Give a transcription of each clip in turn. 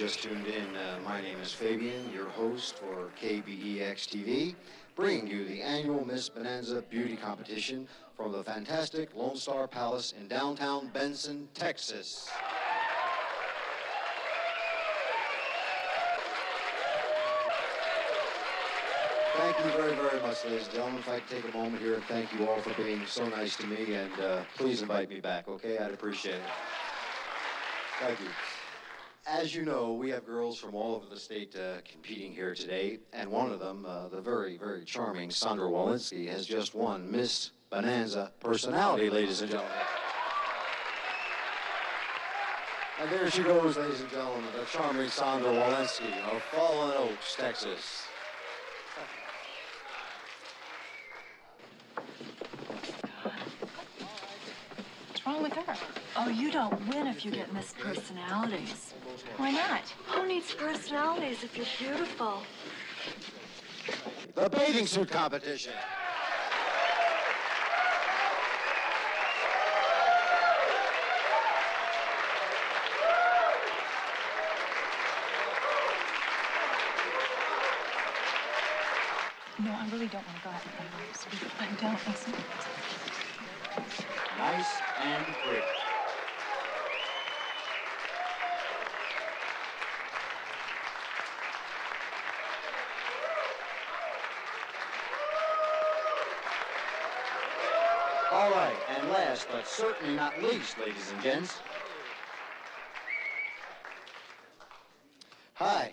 just tuned in, uh, my name is Fabian, your host for KBEX TV, bringing you the annual Miss Bonanza Beauty Competition from the fantastic Lone Star Palace in downtown Benson, Texas. Thank you very, very much, ladies and gentlemen. If I could take a moment here and thank you all for being so nice to me, and uh, please invite me back, okay? I'd appreciate it. Thank you. As you know, we have girls from all over the state uh, competing here today, and one of them, uh, the very, very charming Sandra Walensky, has just won Miss Bonanza Personality, ladies and gentlemen. And there she goes, ladies and gentlemen, the charming Sandra Walensky of Fallen Oaks, Texas. What's wrong with her? Oh, you don't win if you get Miss Personalities. Why not? Who needs personalities if you're beautiful? The bathing suit competition. No, I really don't want to go out and play I don't. Listen. Nice and pretty. All right, and last but certainly not least, ladies and gents. Hi.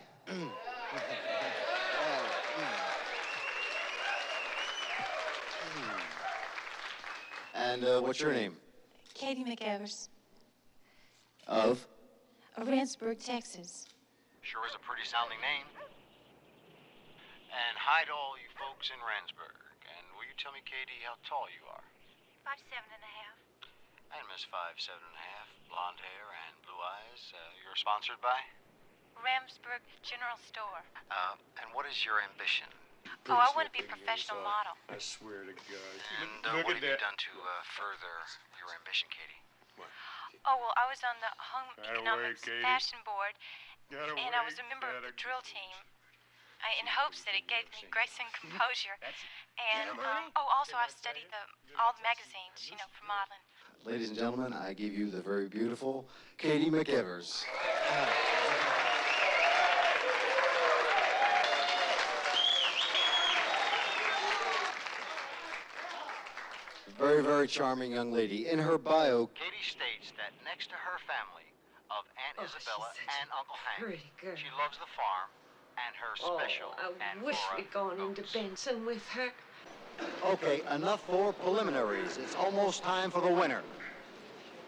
And uh, what's your name? Katie McEvers Of? of Randsburg, Texas. Sure is a pretty sounding name. And hi to all you folks in Randsburg. And will you tell me, Katie, how tall you are? Five seven and a half. And Miss Five Seven and a Half, blonde hair and blue eyes. Uh, you're sponsored by? Ramsburg General Store. Uh, and what is your ambition? oh, I want to be a professional model. I swear to God. And uh, Look what at have you that. done to uh, further your ambition, Katie? What? Oh, well, I was on the Home Gotta Economics wait, Fashion Board, Gotta and I was a member of gotta- the drill team. I, in hopes that it gave me grace and composure. And um, oh, also I've studied the all the magazines, you know, for modeling. Ladies and gentlemen, I give you the very beautiful Katie McEvers. Very, very charming young lady. In her bio, Katie states that next to her family of Aunt Oh, Isabella and Uncle Hank, she loves the farm and her oh, special. Oh, I and wish Laura we'd gone into Benson with her. Okay, enough for preliminaries. It's almost time for the winner.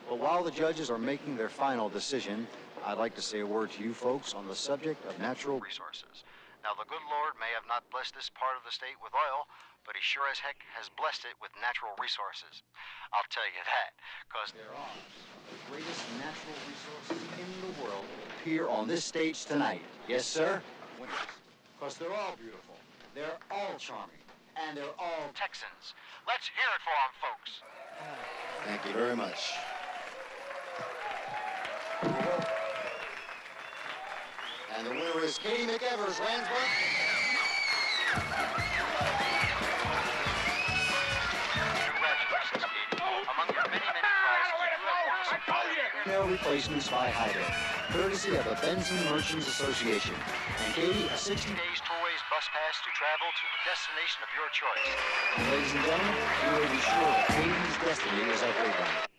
But while the judges are making their final decision, I'd like to say a word to you folks on the subject of natural resources. Now, the good Lord may have not blessed this part of the state with oil, but he sure as heck has blessed it with natural resources. I'll tell you that, because There are the greatest natural resources in the world here on this stage tonight. Yes, sir? Because they're all beautiful. They're all charming. And they're all... Texans. Let's hear it for for 'em, folks. Thank you very much. And the winner is Katie McEvers, Landsburg. Congratulations, Katie. Among your many, many prizes, you have won some Email replacements by Hyder, courtesy of the Benson Merchants Association. And Katie, a 60 days Tourways bus pass to travel to the destination of your choice. Ladies and gentlemen, you may be sure that Katie's destiny is a great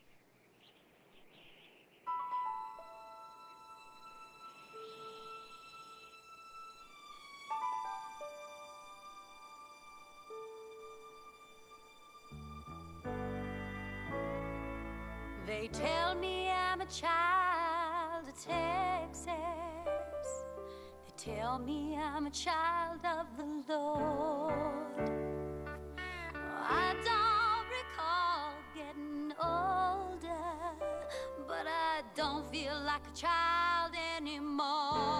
tell me I'm a child of the Lord. I don't recall getting older, but I don't feel like a child anymore.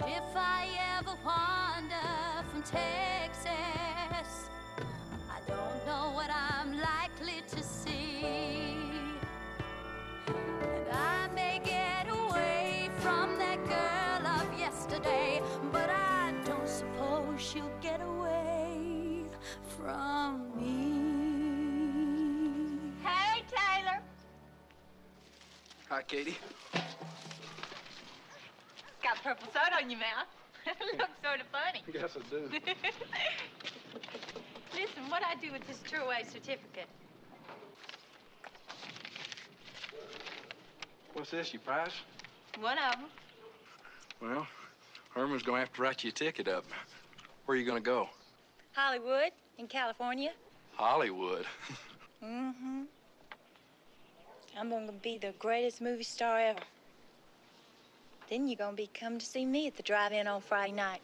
I ever wander from Texas, I don't know what I'm likely to see. And I may get away from that girl of yesterday, but I don't suppose she'll get away from me. Hey, Taylor. Hi, Katie. Purple soda on your mouth. Looks sort of funny. Yes, I do. Listen, what I do with this True Way certificate? What's this, your prize? One of them. Well, Herman's gonna have to write you a ticket up. Where are you gonna go? Hollywood in California. Hollywood. Mm-hmm. I'm gonna be the greatest movie star ever. Then you're gonna be come to see me at the drive-in on Friday night.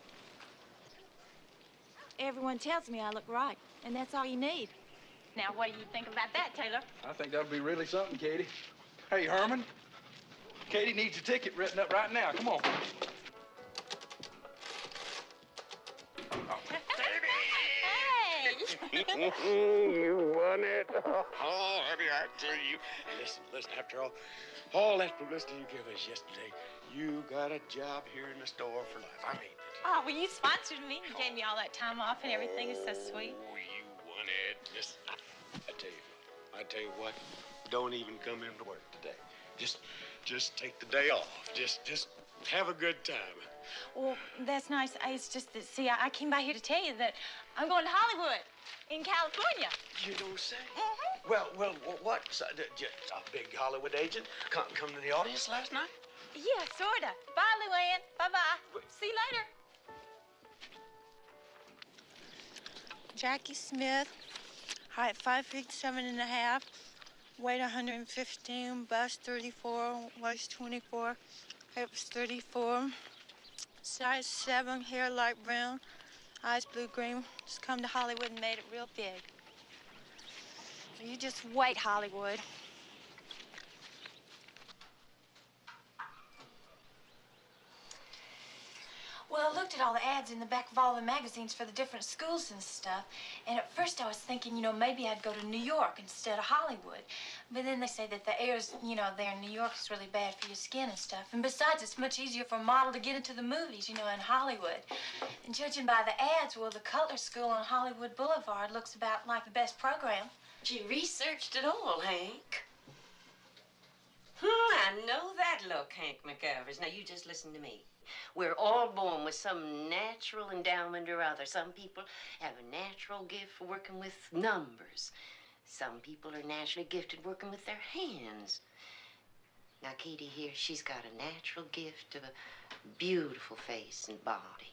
Everyone tells me I look right, and that's all you need. Now, what do you think about that, Taylor? I think that'd be really something, Katie. Hey, Herman. Katie needs a ticket written up right now. Come on. Hey! you won it. Oh, honey, I tell you. Listen, listen, after all, all that publicity you gave us yesterday, you got a job here in the store for life. I mean, Oh, well, you sponsored me. You gave me all that time off and everything. It's so sweet. oh, you won it. Listen, I, tell you, I tell you what, don't even come into work today. Just, just take the day off. Just, just have a good time. Well, that's nice. I- It's just that, see, I came by here to tell you that I'm going to Hollywood in California. You don't say. Mhm. Well, well, wh- what? So, d- j- a big Hollywood agent come, come to the audience last night? Yeah, sorta. Bye, Luann. Bye-bye. See you later. Jackie Smith, height five feet seven and a half, weight 115, bust 34, waist 24, hips 34, size seven, hair light brown, eyes blue green. Just come to Hollywood and made it real big. You just wait, Hollywood. Well, I looked at all the ads in the back of all the magazines for the different schools and stuff, and at first I was thinking, you know, maybe I'd go to New York instead of Hollywood. But then they say that the air's, you know, there in New York is really bad for your skin and stuff. And besides, it's much easier for a model to get into the movies, you know, in Hollywood. And judging by the ads, well, the Cutler School on Hollywood Boulevard looks about like the best program. She researched it all, Hank. Hmm, I know that look, Hank McEvers. Now, you just listen to me. We're all born with some natural endowment or other. Some people have a natural gift for working with numbers. Some people are naturally gifted working with their hands. Now, Katie here, she's got a natural gift of a beautiful face and body.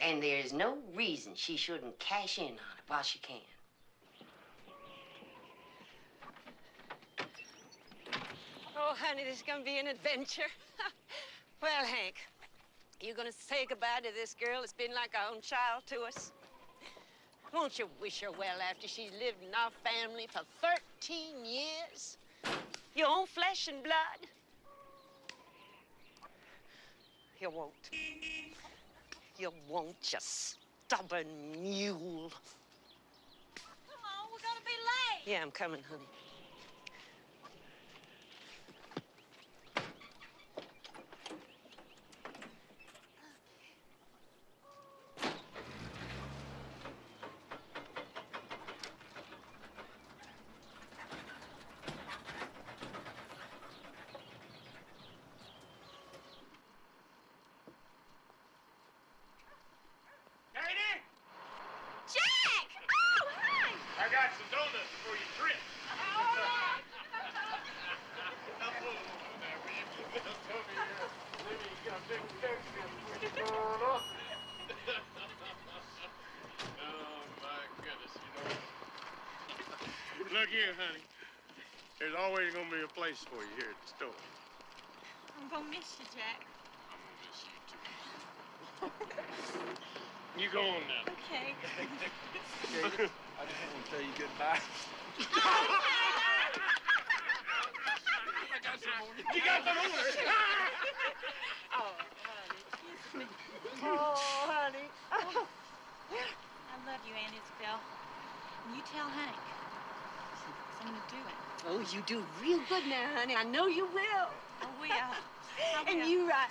And there's no reason she shouldn't cash in on it while she can. Oh, honey, this is gonna be an adventure. well, Hank, you gonna say goodbye to this girl that's been like our own child to us? Won't you wish her well after she's lived in our family for 13 years? Your own flesh and blood? You won't. You won't, you stubborn mule. Come on, we're gonna be late. Yeah, I'm coming, honey. Katie, Jack! Oh, hi! I got some donuts before you trip. Oh my goodness, you know. Look here, honey. There's always gonna be a place for you here at the store. I'm gonna miss you, Jack. I'm gonna miss you too. You go on now. Okay. Katie, I just want to tell you goodbye. You got some more. Oh, honey, kiss me. Oh, honey. I love you, Aunt Isabel. And you tell Hank. 'Cause I'm gonna do it. Oh, you do real good now, honey. I know you will. I will. I And will. you right.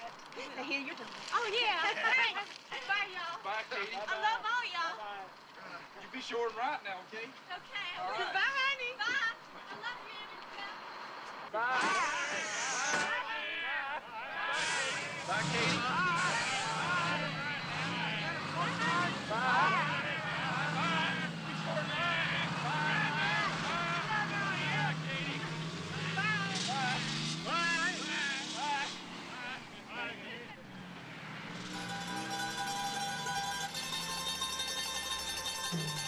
Now here you're done. Oh, yeah. Thanks. Bye, y'all. Bye, Katie. I love all y'all. You be sure and right now, okay? Okay. All right. Bye, honey. Bye. I love you, Aunt Isabel. Bye, Katie. I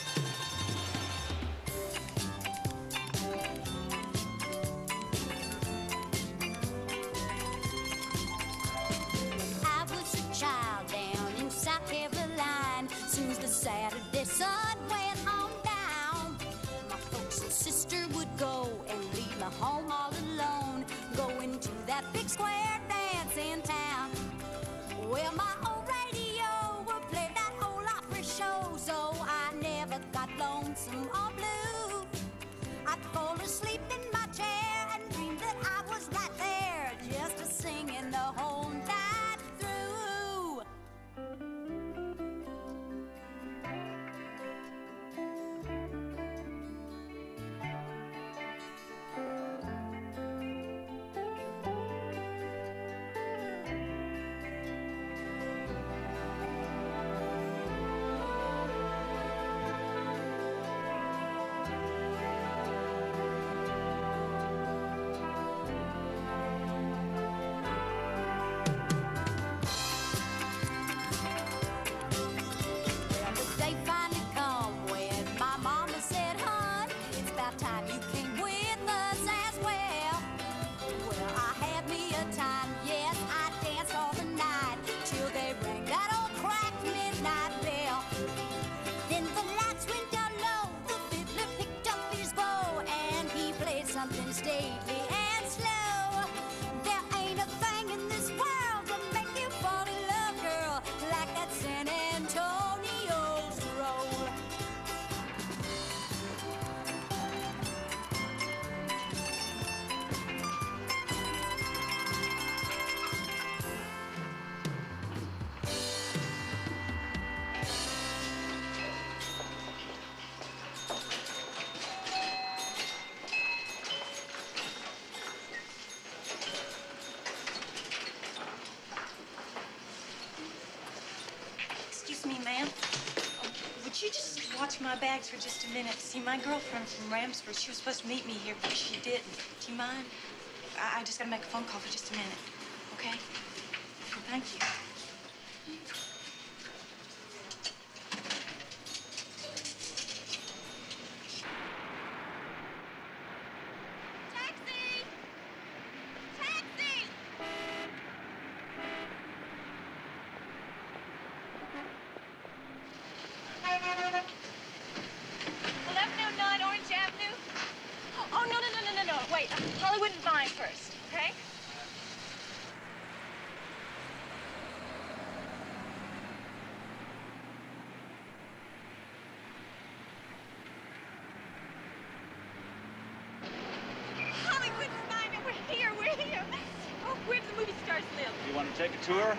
my bags for just a minute? See, my girlfriend from Ramsford, she was supposed to meet me here, but she didn't. Do you mind? I, I just gotta make a phone call for just a minute, okay? Well, thank you. Taxi! Taxi! Eleven oh nine Orange Avenue. Oh no no no no no no! Wait, Hollywood and Vine first, okay? Hollywood and Vine, we're here, we're here. Oh, where do the movie stars live? You want to take a tour?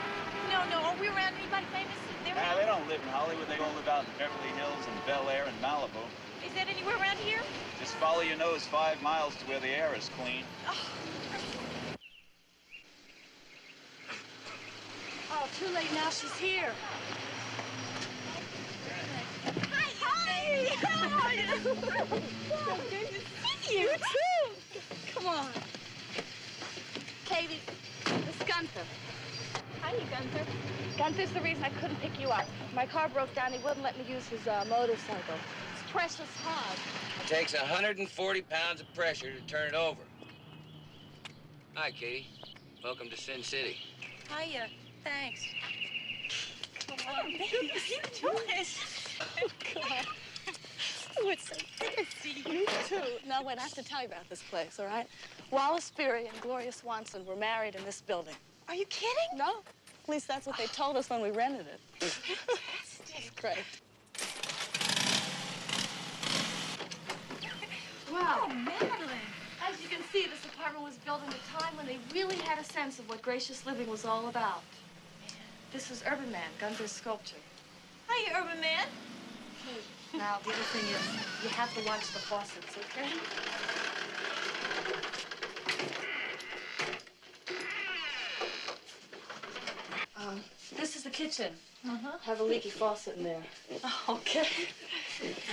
No, no, are we around anybody famous? They're Nah, they don't live in Hollywood. They all live out in Beverly Hills and Bel Air and Malibu. Is that anywhere around here? Just follow your nose five miles to where the air is clean. Oh, oh too late now. She's here. Hi, hi! How are you? so good to see you. You too. Come on. Katie, it's Gunther. Hi, Gunther. Gunther's the reason I couldn't pick you up. My car broke down. He wouldn't let me use his uh, motorcycle. It's precious hard. It takes 140 pounds of pressure to turn it over. Hi, Katie. Welcome to Sin City. Hiya. Thanks. Come on, baby. How you doing? Oh, God. Oh, it's so good to see you. too. Now, wait, I have to tell you about this place, all right? Wallace Beery and Gloria Swanson were married in this building. Are you kidding? No. Least that's what they told us when we rented it. it's great. Wow, Madeline. As you can see, this apartment was built in a time when they really had a sense of what gracious living was all about. This is Urban Man, Gunther's sculpture. Hi, Urban Man. Hey. Now, the other thing is, you have to watch the faucets, okay? This is the kitchen. Uh-huh. Have a leaky faucet in there. Okay.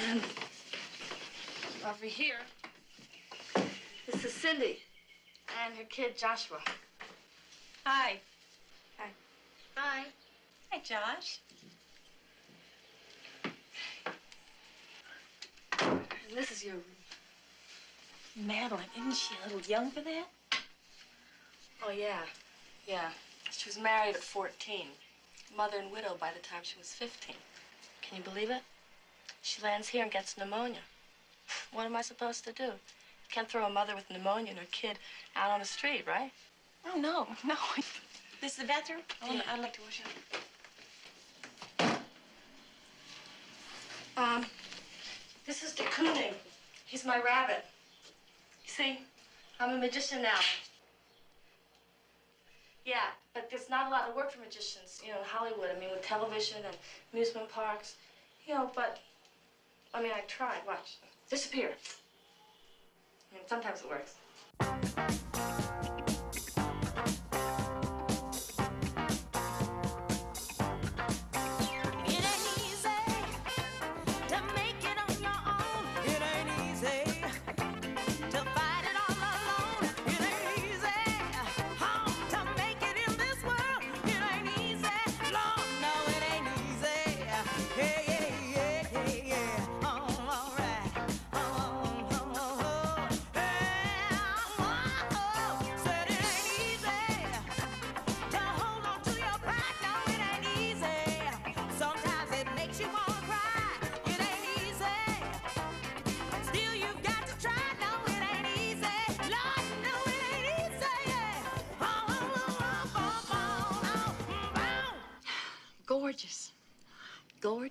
And over here, this is Cindy and her kid Joshua. Hi. Hi. Hi. Hi, Josh. And this is your room. Madeline, isn't she a little young for that? Oh, yeah. Yeah. She was married at 14. Mother and widow by the time she was 15. Can you believe it? She lands here and gets pneumonia. What am I supposed to do? Can't throw a mother with pneumonia and her kid out on the street, right? Oh, no, no. This is the bathroom? Yeah. I'd like to wash up. Um, this is de Kooning. He's my rabbit. You see, I'm a magician now. Yeah, but there's not a lot of work for magicians, you know, in Hollywood. I mean, with television and amusement parks, you know, but, I mean, I tried. Watch. Disappear. I mean, sometimes it works.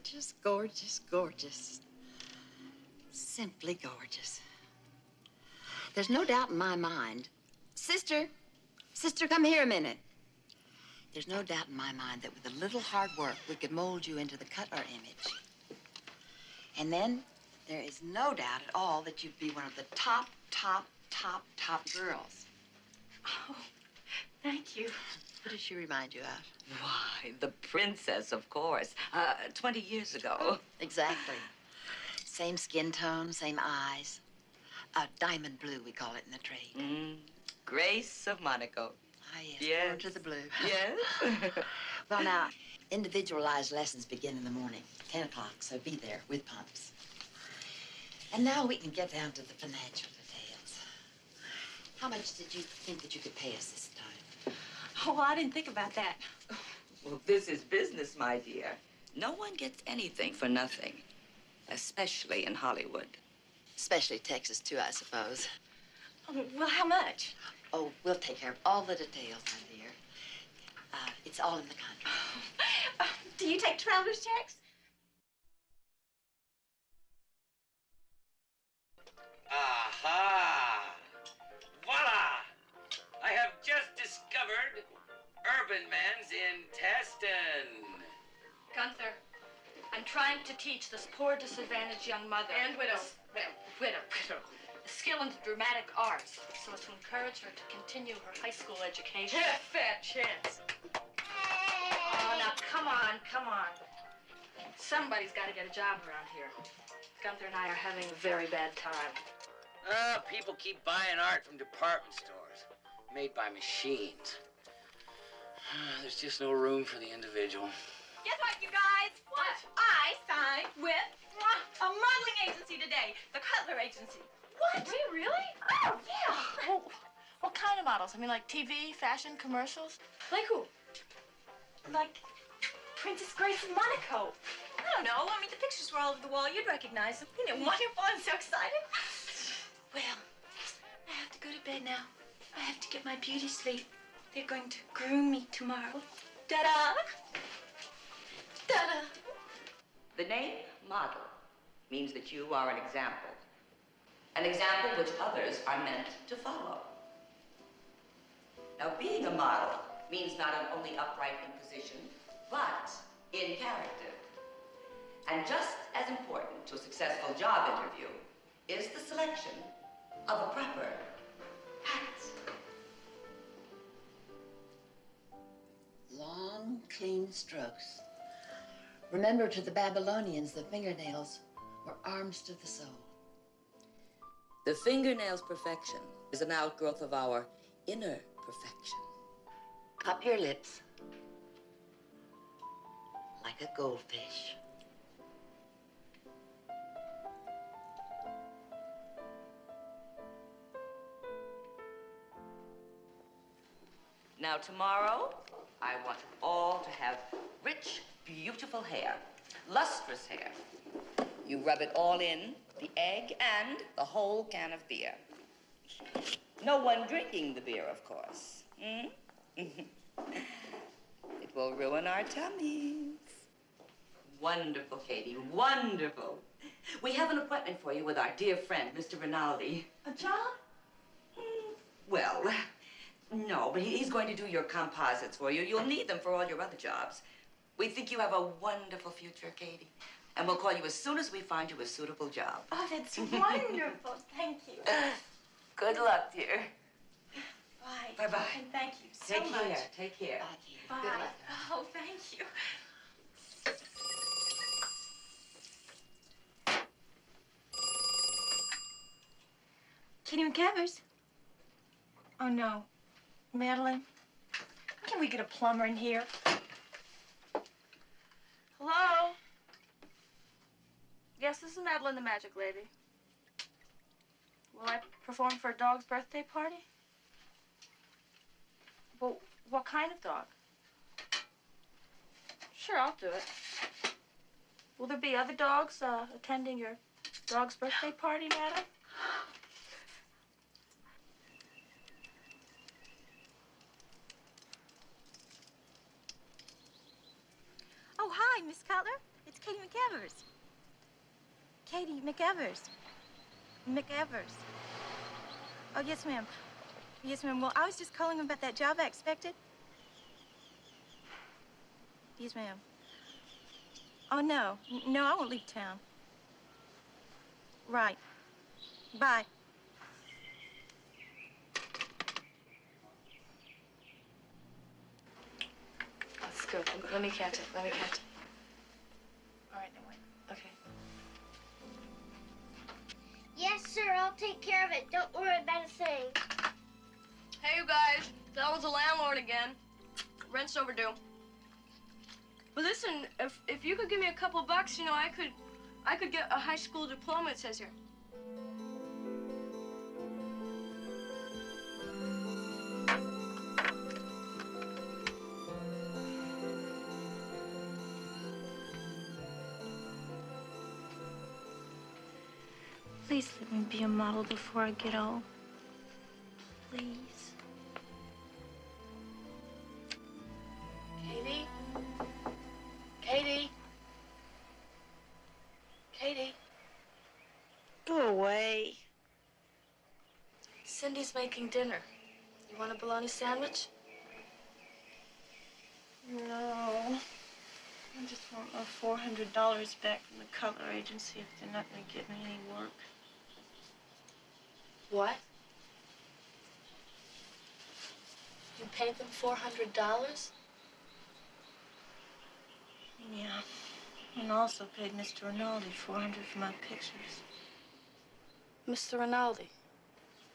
Gorgeous, gorgeous, gorgeous. Simply gorgeous. There's no doubt in my mind. Sister, sister, come here a minute. There's no doubt in my mind that with a little hard work, we could mold you into the Cutler image. And then there is no doubt at all that you'd be one of the top, top, top, top girls. Oh, thank you. What does she remind you of? Why, the princess, of course. Uh, 20 years ago. Exactly. Same skin tone, same eyes. Uh, diamond blue, we call it in the trade. Mm. Grace of Monaco. Ah, yes. Yes. Born to the blue. Yes. well, now, individualized lessons begin in the morning, 10 o'clock, so be there with pumps. And now we can get down to the financial details. How much did you think that you could pay us this? Oh, well, I didn't think about that. well, this is business, my dear. No one gets anything for nothing, especially in Hollywood. Especially Texas, too, I suppose. Oh, well, how much? Oh, we'll take care of all the details, my dear. Uh, it's all in the contract. Do you take traveler's checks? Aha! Voila! I have just discovered Urban Man's intestine. Gunther, I'm trying to teach this poor, disadvantaged young mother. And widow. Widow. Widow. Widow. A skill in the dramatic arts so as to encourage her to continue her high school education. Yeah, fat chance. Oh, now, come on, come on. Somebody's got to get a job around here. Gunther and I are having a very bad time. Uh, people keep buying art from department stores, made by machines. There's just no room for the individual. Guess what, you guys? What? I signed with a modeling agency today, the Cutler Agency. What? Do you really? Oh, yeah. Oh. Well, what kind of models? I mean, like TV, fashion, commercials? Like who? Like Princess Grace of Monaco. I don't know. I mean, the pictures were all over the wall. You'd recognize them. Isn't it wonderful? I'm so excited. Well, I have to go to bed now. I have to get my beauty sleep. They're going to groom me tomorrow. Ta-da! Ta-da! The name model means that you are an example. An example which others are meant to follow. Now, being a model means not only upright in position, but in character. And just as important to a successful job interview is the selection of a proper hat. Long, clean strokes. Remember, to the Babylonians, the fingernails were arms to the soul. The fingernail's perfection is an outgrowth of our inner perfection. Cup your lips like a goldfish. Now, tomorrow, I want you all to have rich, beautiful hair, lustrous hair. You rub it all in, the egg and the whole can of beer. No one drinking the beer, of course. Hmm? it will ruin our tummies. Wonderful, Katie, wonderful. We have an appointment for you with our dear friend, Mr. Rinaldi. A job? Well, no, but he- he's going to do your composites for you. You'll need them for all your other jobs. We think you have a wonderful future, Katie. And we'll call you as soon as we find you a suitable job. Oh, that's wonderful. Thank you. Good luck, dear. Bye. Bye-bye. And thank you so Take much. care. Take care. Bye. Good luck. Oh, thank you. Kitty McEvers? Oh, no. Madeline? Can we get a plumber in here? Hello? Yes, this is Madeline the Magic Lady. Will I perform for a dog's birthday party? Well, what kind of dog? Sure, I'll do it. Will there be other dogs uh, attending your dog's birthday party, madam? Oh, hi, Miss Cutler. It's Katie McEvers. Katie McEvers. McEvers. Oh, yes, ma'am. Yes, ma'am. Well, I was just calling about that job I expected. Yes, ma'am. Oh, no. No, I won't leave town. Right. Bye. Let's go. Let me catch it. Let me catch it. All right, now wait. Okay. Yes, sir. I'll take care of it. Don't worry about a thing. Hey, you guys. That was the landlord again. Rent's overdue. But listen, if if you could give me a couple bucks, you know, I could, I could get a high school diploma. It says here. A model before I get old. Please. Katie. Katie. Katie. Go away. Cindy's making dinner. You want a bologna sandwich? No. I just want my four hundred dollars back from the Cutler agency if they're not gonna get me any work. What? You paid them four hundred dollars? Yeah. And also paid Mr. Rinaldi four hundred for my pictures. Mr. Rinaldi.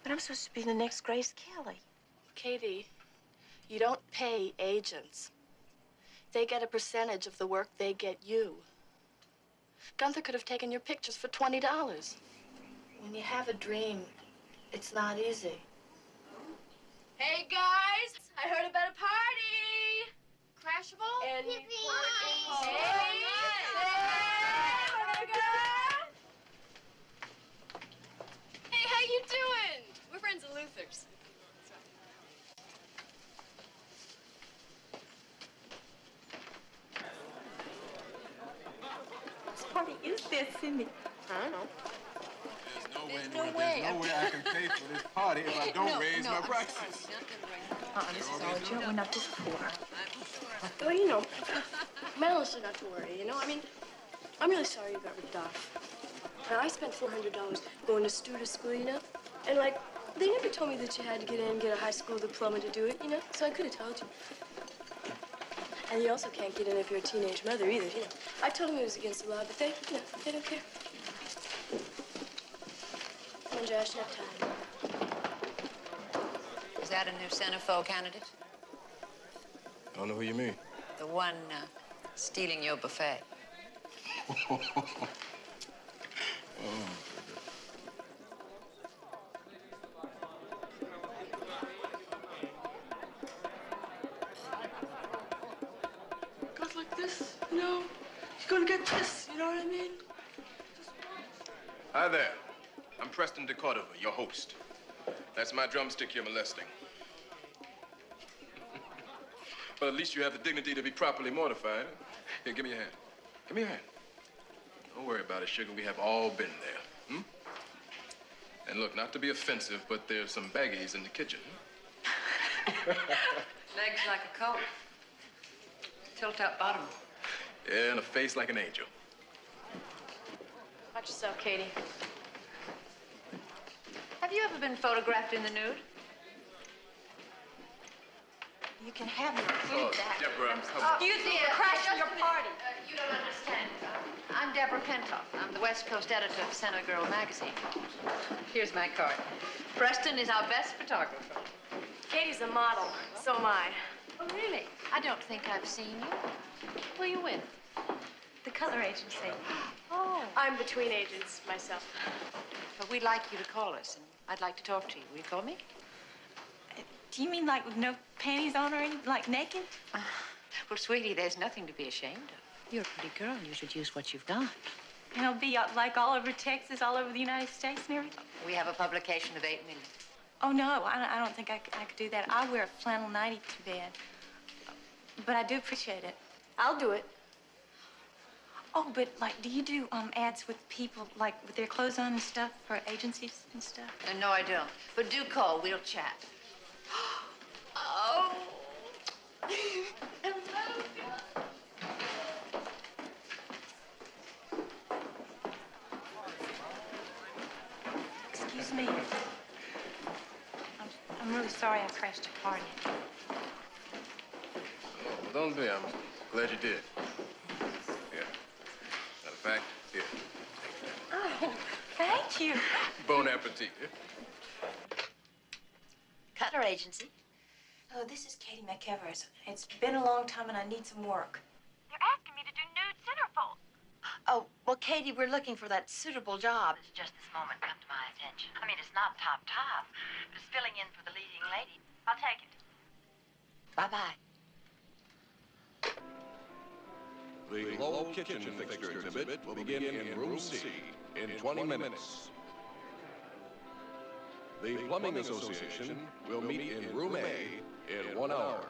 But I'm supposed to be the next Grace Kelly. Katie, you don't pay agents. They get a percentage of the work they get you. Gunther could have taken your pictures for $20. When you have a dream, it's not easy. Hey, guys! I heard about a party! Crashable? And Yippee! Hey! Hey! How you doing? We're friends of Luther's. What party is this, Cindy? I don't know. There's no way. There's no way I can pay for this party if I don't No, raise no, my I'm prices. Uh-uh, this is all a joke. We're not this poor. Well, you know, Madeline should not to worry, you know? I mean, I'm really sorry you got ripped off. Now, I spent $400 going to Studer school, you know? And, like, they never told me that you had to get in and get a high school diploma to do it, you know? So I could have told you. And you also can't get in if you're a teenage mother either, you know? I told them it was against the law, but they, you know, they don't care. Come on, Josh, nap time. Is that a new centerfold candidate? I don't know who you mean. The one uh, stealing your buffet. oh. Preston DeCordova, your host. That's my drumstick you're molesting. well, at least you have the dignity to be properly mortified. Here, give me your hand. Give me your hand. Don't worry about it, sugar. We have all been there. Hmm? And look, not to be offensive, but there's some baggies in the kitchen. Legs like a coat. Tilt up bottom. Yeah, and a face like an angel. Watch yourself, Katie. Have you ever been photographed in the nude? You can have your Oh, food back. Deborah, come Oh, on. you see, dear, uh, crashing your party. Uh, you don't understand. Uh, I'm Deborah Pentoff. I'm the West Coast editor of Center Girl magazine. Here's my card. Preston is our best photographer. Katie's a model. So am I. Oh, really? I don't think I've seen you. Who are you with? The Cutler agency. Oh. I'm between agents myself. But we'd like you to call us, and I'd like to talk to you. Will you call me? Do you mean like with no panties on or anything, like naked? Well, sweetie, there's nothing to be ashamed of. You're a pretty girl. You should use what you've got. And it'll be uh, like all over Texas, all over the United States and everything? We have a publication of eight million. Oh, no, I, don't- I don't think I, I could do that. I wear a flannel nightie to bed. But I do appreciate it. I'll do it. Oh, but like, do you do um, ads with people, like with their clothes on and stuff for agencies and stuff? Uh, no, I don't. But do call. We'll chat. Oh. Excuse me. I'm, I'm really sorry I crashed your party. Well, don't be. I'm glad you did. Here. Matter of fact, here. Oh, thank you. Bon appetit. Cutler Agency. Oh, this is Katie McEvers. It's been a long time and I need some work. They're asking me to do nude centerfold. Oh, well, Katie, we're looking for that suitable job. It's just this moment come to my attention. I mean, it's not top top, but it's filling in for the leading lady. I'll take it. Bye-bye. The Lowell Kitchen Fixture exhibit will begin in Room C in 20 minutes. The Plumbing Association will meet in Room A in one hour.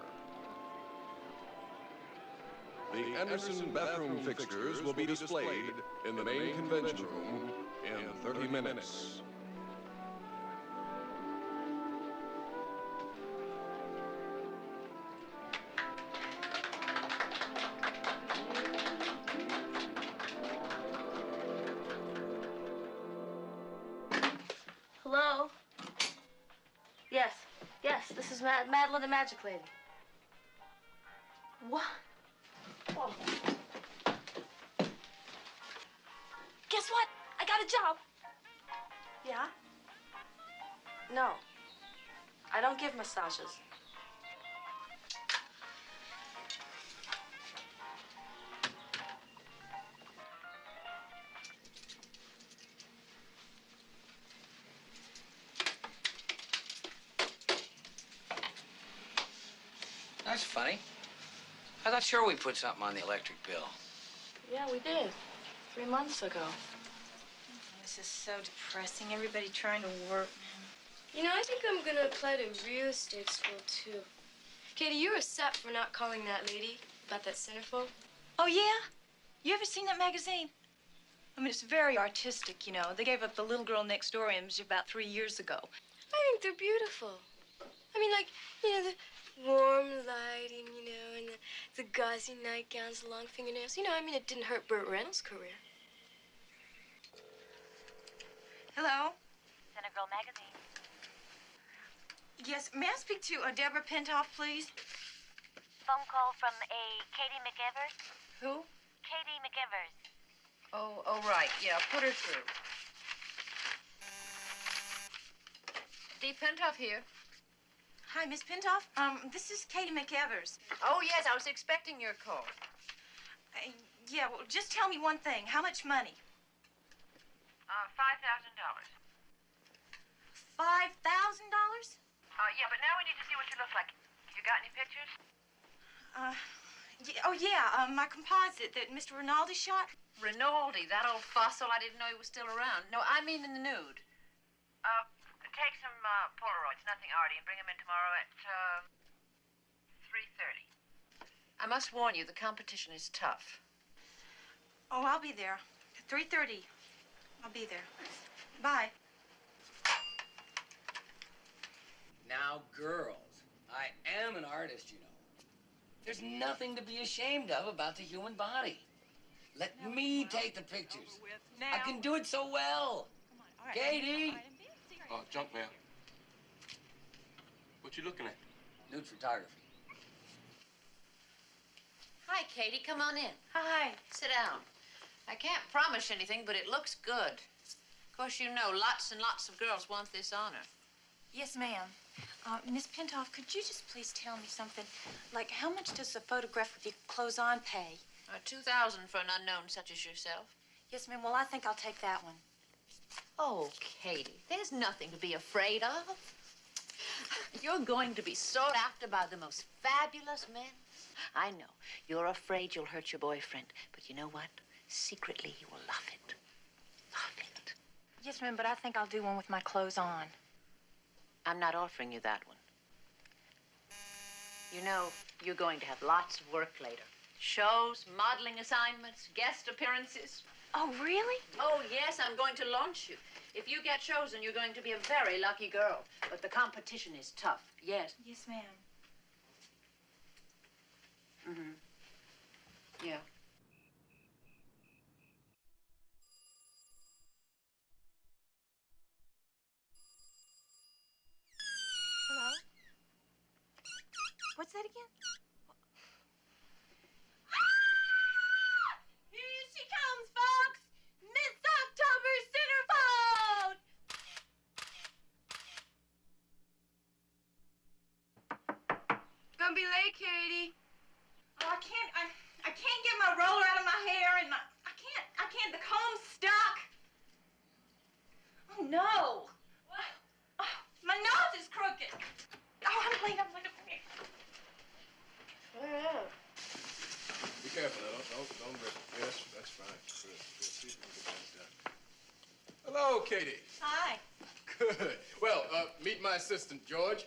The Anderson bathroom fixtures will be displayed in the main convention room in 30 minutes. Magic Lady. What? Oh. Guess what? I got a job. Yeah? No. I don't give massages. Funny. I thought sure we put something on the electric bill. Yeah, we did. Three months ago. This is so depressing. Everybody trying to work. You know, I think I'm gonna apply to real estate school too. Katie, you're a sap for not calling that lady about that centerfold. Oh, yeah? You ever seen that magazine? I mean, it's very artistic, you know. They gave up the little girl next door image about three years ago. I think they're beautiful. I mean, like, you know, the warm lighting, you know, and the, the gauzy nightgowns, the long fingernails. You know, I mean, it didn't hurt Burt Reynolds' career. Hello? Center Girl Magazine. Yes, may I speak to uh, Deborah Pentoff, please? Phone call from a Katie McEvers. Who? Katie McEvers. Oh, oh, right. Yeah, put her through. Dee Pentoff here. Hi, Miss Pintoff. Um, this is Katie McEvers. Oh, yes, I was expecting your call. Uh, yeah, well, just tell me one thing. How much money? Uh, five thousand dollars. Five thousand dollars? Uh, yeah, but now we need to see what you look like. You got any pictures? Uh, yeah, oh yeah, uh, my composite that Mr. Rinaldi shot. Rinaldi, that old fossil. I didn't know he was still around. No, I mean in the nude. Uh, take some uh, Polaroids, nothing arty, and bring them in tomorrow at uh, three thirty. I must warn you, the competition is tough. Oh, I'll be there. Three thirty. I'll be there. Bye. Now, girls, I am an artist, you know. There's nothing to be ashamed of about the human body. Let me take the pictures. I can do it so well. Katie! Oh, junk mail. What you looking at? Nude photography. Hi, Katie. Come on in. Hi. Sit down. I can't promise anything, but it looks good. Of course, you know lots and lots of girls want this honor. Yes, ma'am. Uh, Miss Pentoff, could you just please tell me something? Like, how much does a photograph with your clothes on pay? Uh, 2000 for an unknown such as yourself. Yes, ma'am. Well, I think I'll take that one. Oh, Katie, there's nothing to be afraid of. You're going to be sought after by the most fabulous men. I know. You're afraid you'll hurt your boyfriend, but you know what? Secretly, you will love it. Love it. Yes, ma'am, but I think I'll do one with my clothes on. I'm not offering you that one. You know, you're going to have lots of work later. Shows, modeling assignments, guest appearances. Oh, really? Oh, yes, I'm going to launch you. If you get chosen, you're going to be a very lucky girl. But the competition is tough. Yes. Yes, ma'am. Mm-hmm. Yeah. Hello? What's that again? Here she comes, folks! Miss October Centerfold! Gonna be late, Katie. Oh, I can't. I, I can't get my roller out of my hair, and my, I can't. I can't. The comb's stuck. Oh no! Oh, my nose is crooked. Oh, I'm late. I'm late. I'm late. Be careful. Don't, don't, don't rip. Yes, that's fine. Good, good. See if we can get that done. Hello, Katie. Hi. Good. Well, uh, meet my assistant, George,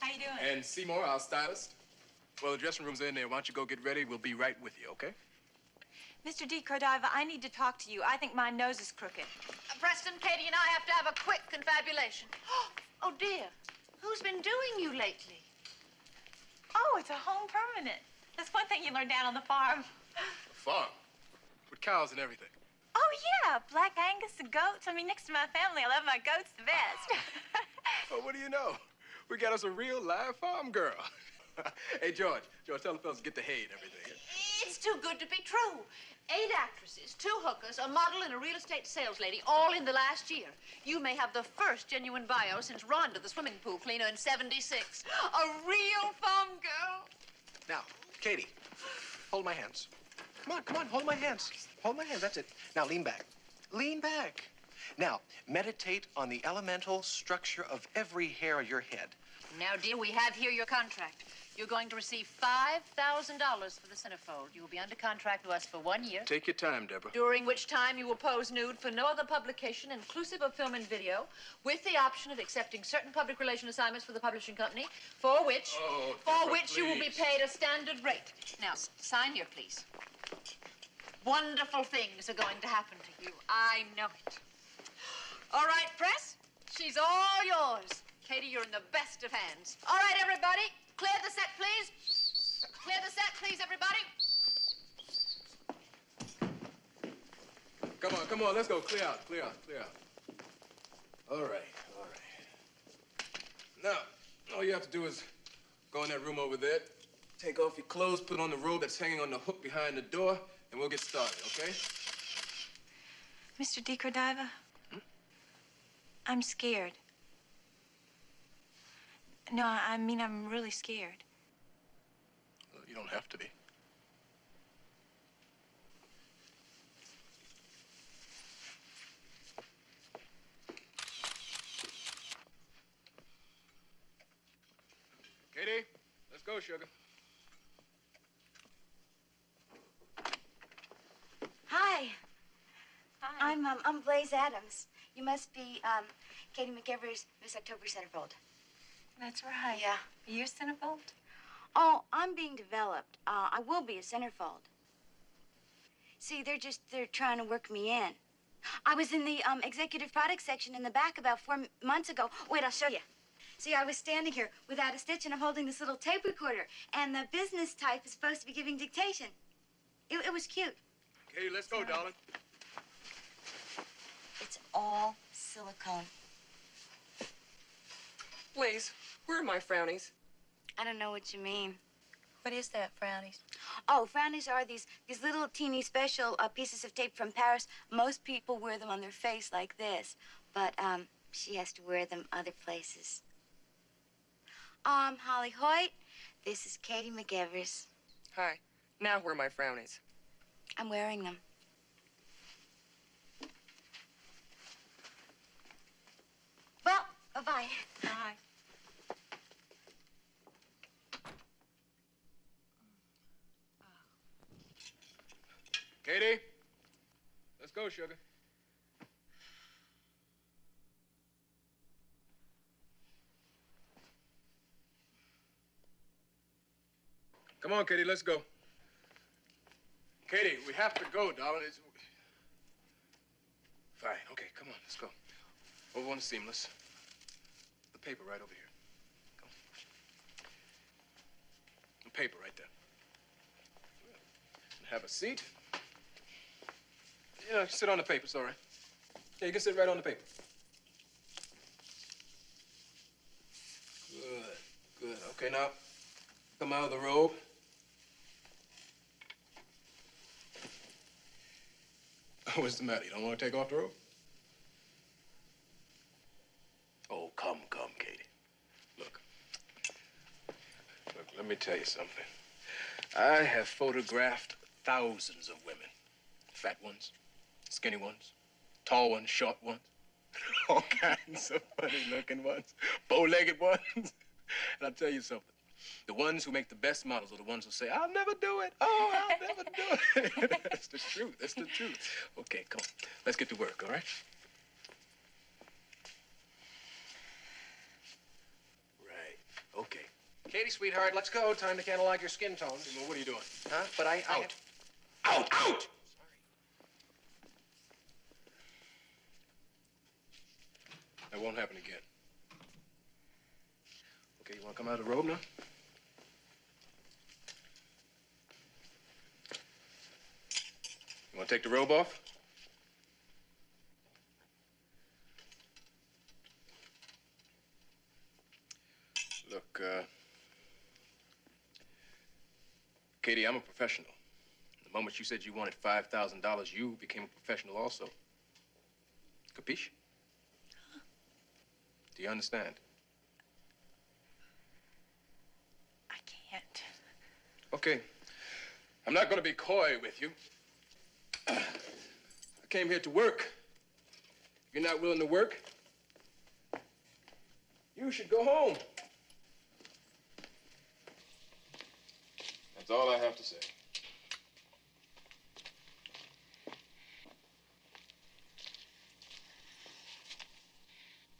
How you doing? and Seymour, our stylist. Well, the dressing room's in there. Why don't you go get ready? We'll be right with you, okay? Mr. D. Godiva, I need to talk to you. I think my nose is crooked. Uh, Preston, Katie, and I have to have a quick confabulation. Oh, dear. Who's been doing you lately? Oh, it's a home permanent. That's one thing you learn down on the farm. Farm. With cows and everything. Oh, yeah. Black Angus and goats. I mean, next to my family, I love my goats the best. Oh, what do you know? We got us a real live farm girl. hey, George. George, tell the fellas to get the hay and everything. It's too good to be true. Eight actresses, two hookers, a model, and a real estate sales lady, all in the last year. You may have the first genuine bio since Rhonda, the swimming pool cleaner, in 76. A real farm girl. Now, Katie, hold my hands. Come on, come on, hold my hands. Hold my hands, that's it. Now, lean back. Lean back. Now, meditate on the elemental structure of every hair of your head. Now, dear, we have here your contract. You're going to receive $5,000 for the centerfold. You will be under contract to us for one year, Take your time, Deborah. during which time you will pose nude for no other publication, inclusive of film and video, with the option of accepting certain public relation assignments for the publishing company, for which, Oh, for Deborah, which you will be paid a standard rate. Now, sign here, please. Wonderful things are going to happen to you. I know it. All right, press. She's all yours. Katie, you're in the best of hands. All right, everybody. Clear the set, please. Clear the set, please, everybody. Come on, come on, let's go. Clear out, clear out, clear out. All right, all right. Now, all you have to do is go in that room over there, take off your clothes, put on the robe that's hanging on the hook behind the door, and we'll get started, okay? Mr. Decrediva, hmm? I'm scared. No, I mean, I'm really scared. Well, you don't have to be. Katie, let's go, sugar. Hi. I'm um, I'm Blaze Adams. You must be um, Katie McEvers Miss October Centerfold. That's right. Yeah. Are you a centerfold? Oh, I'm being developed. Uh, I will be a centerfold. See, they're just they're trying to work me in. I was in the um, executive product section in the back about four m- months ago. Wait, I'll show you. See, I was standing here without a stitch, and I'm holding this little tape recorder, and the business type is supposed to be giving dictation. It, it was cute. Okay, let's go, darling. It's all silicone. Blaze, where are my frownies? I don't know what you mean. What is that, Frownies? Oh, frownies are these these little teeny special uh, pieces of tape from Paris. Most people wear them on their face like this, but um, she has to wear them other places. Um, Holly Hoyt, this is Katie McEvers. Hi. Now where are my frownies? I'm wearing them. Well, bye-bye. Bye. Katie, let's go, sugar. Come on, Katie, let's go. Katie, we have to go, darling. It's... Fine, okay, come on, let's go. Over on the seamless. The paper right over here. Come. The paper right there. Have a seat. You know, sit on the paper, right. Yeah, you can sit right on the paper. Good, good. Okay, now, come out of the robe. What's the matter? You don't want to take off the robe? Oh, come, come, Katie. Look. Look, let me tell you something. I have photographed thousands of women. Fat ones, skinny ones, tall ones, short ones, all kinds of funny looking ones, bow legged ones. and I'll tell you something. The ones who make the best models are the ones who say, I'll never do it. Oh, I'll never do it. That's the truth. That's the truth. Okay, come on. Let's get to work, all right? Right. Okay. Katie, sweetheart, let's go. Time to catalog your skin tones. Well, what are you doing? Huh? But I. I Out. Out, out! That won't happen again. Okay, you want to come out of the robe now? You want to take the robe off? Look, uh, Katie, I'm a professional. The moment you said you wanted $5,000, you became a professional also. Capiche? Do you understand? I can't. Okay. I'm not going to be coy with you. I came here to work. If you're not willing to work, you should go home. That's all I have to say.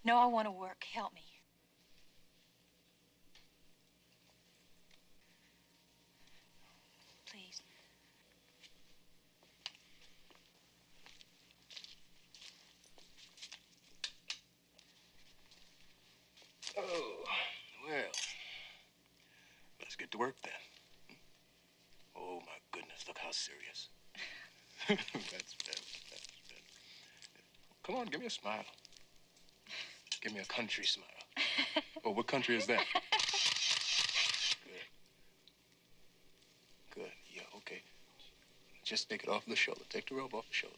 No, I want to work. Help me. Please. Oh, well. Let's get to work then. Oh, my goodness, look how serious. that's better, that's better. Come on, give me a smile. Give me a country smile. well, what country is that? Good. Good. Yeah, okay. Just take it off the shoulder. Take the robe off the shoulder.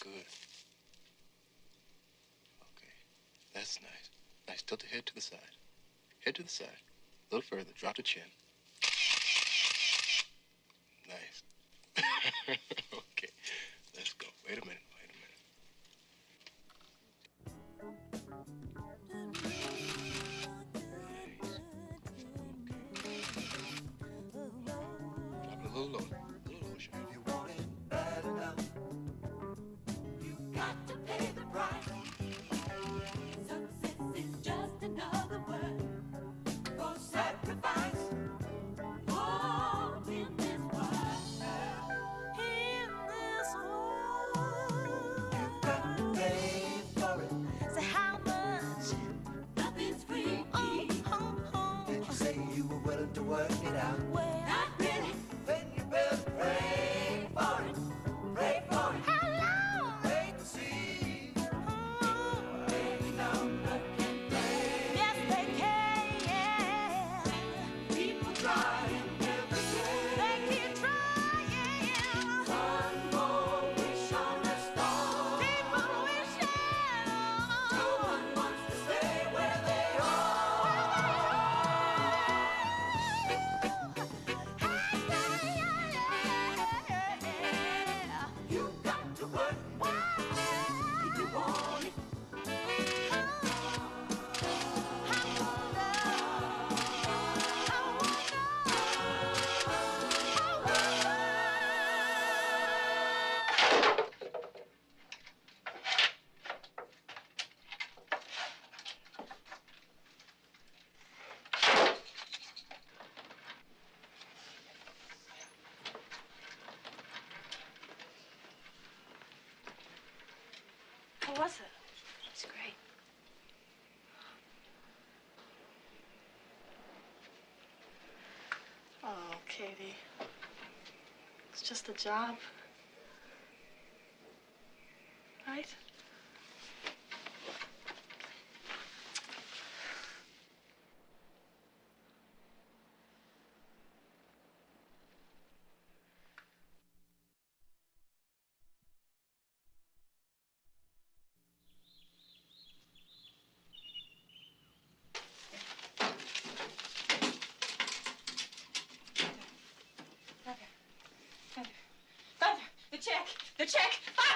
Good. Okay. That's nice. Nice. Tilt the head to the side. Head to the side. A little further. Drop the chin. Nice. was it? It's great. Oh, Katie. It's just a job. The check. Bye.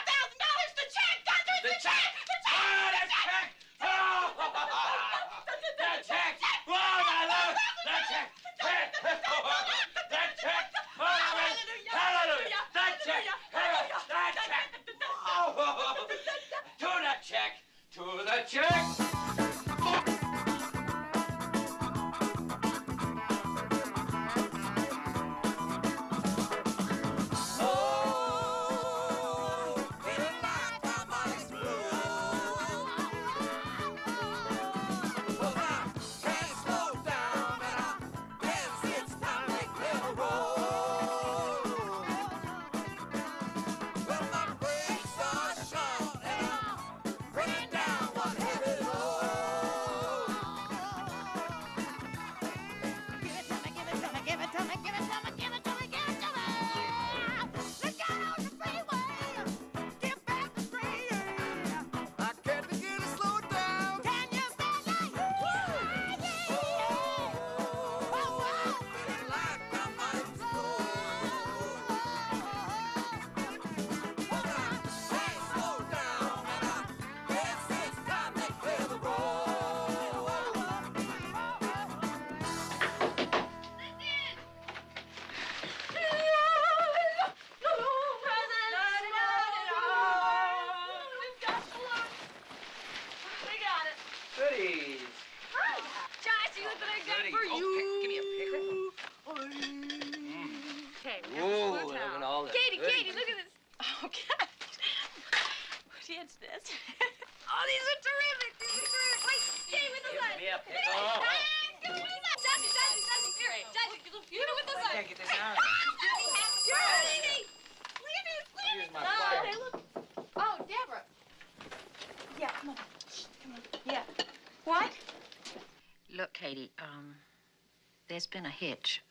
There's been a hitch.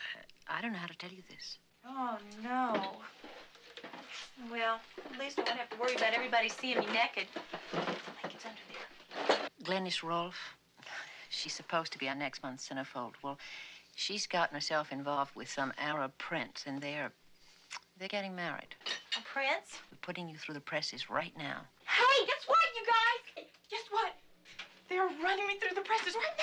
I don't know how to tell you this. Oh, no. Well, at least I won't have to worry about everybody seeing me naked. Think it's under there. Glennis Rolfe, she's supposed to be our next month's centerfold. Well, she's gotten herself involved with some Arab prince, and they're they're getting married. A prince? We're putting you through the presses right now. Hey, guess what, you guys? Guess what? They're running me through the presses right.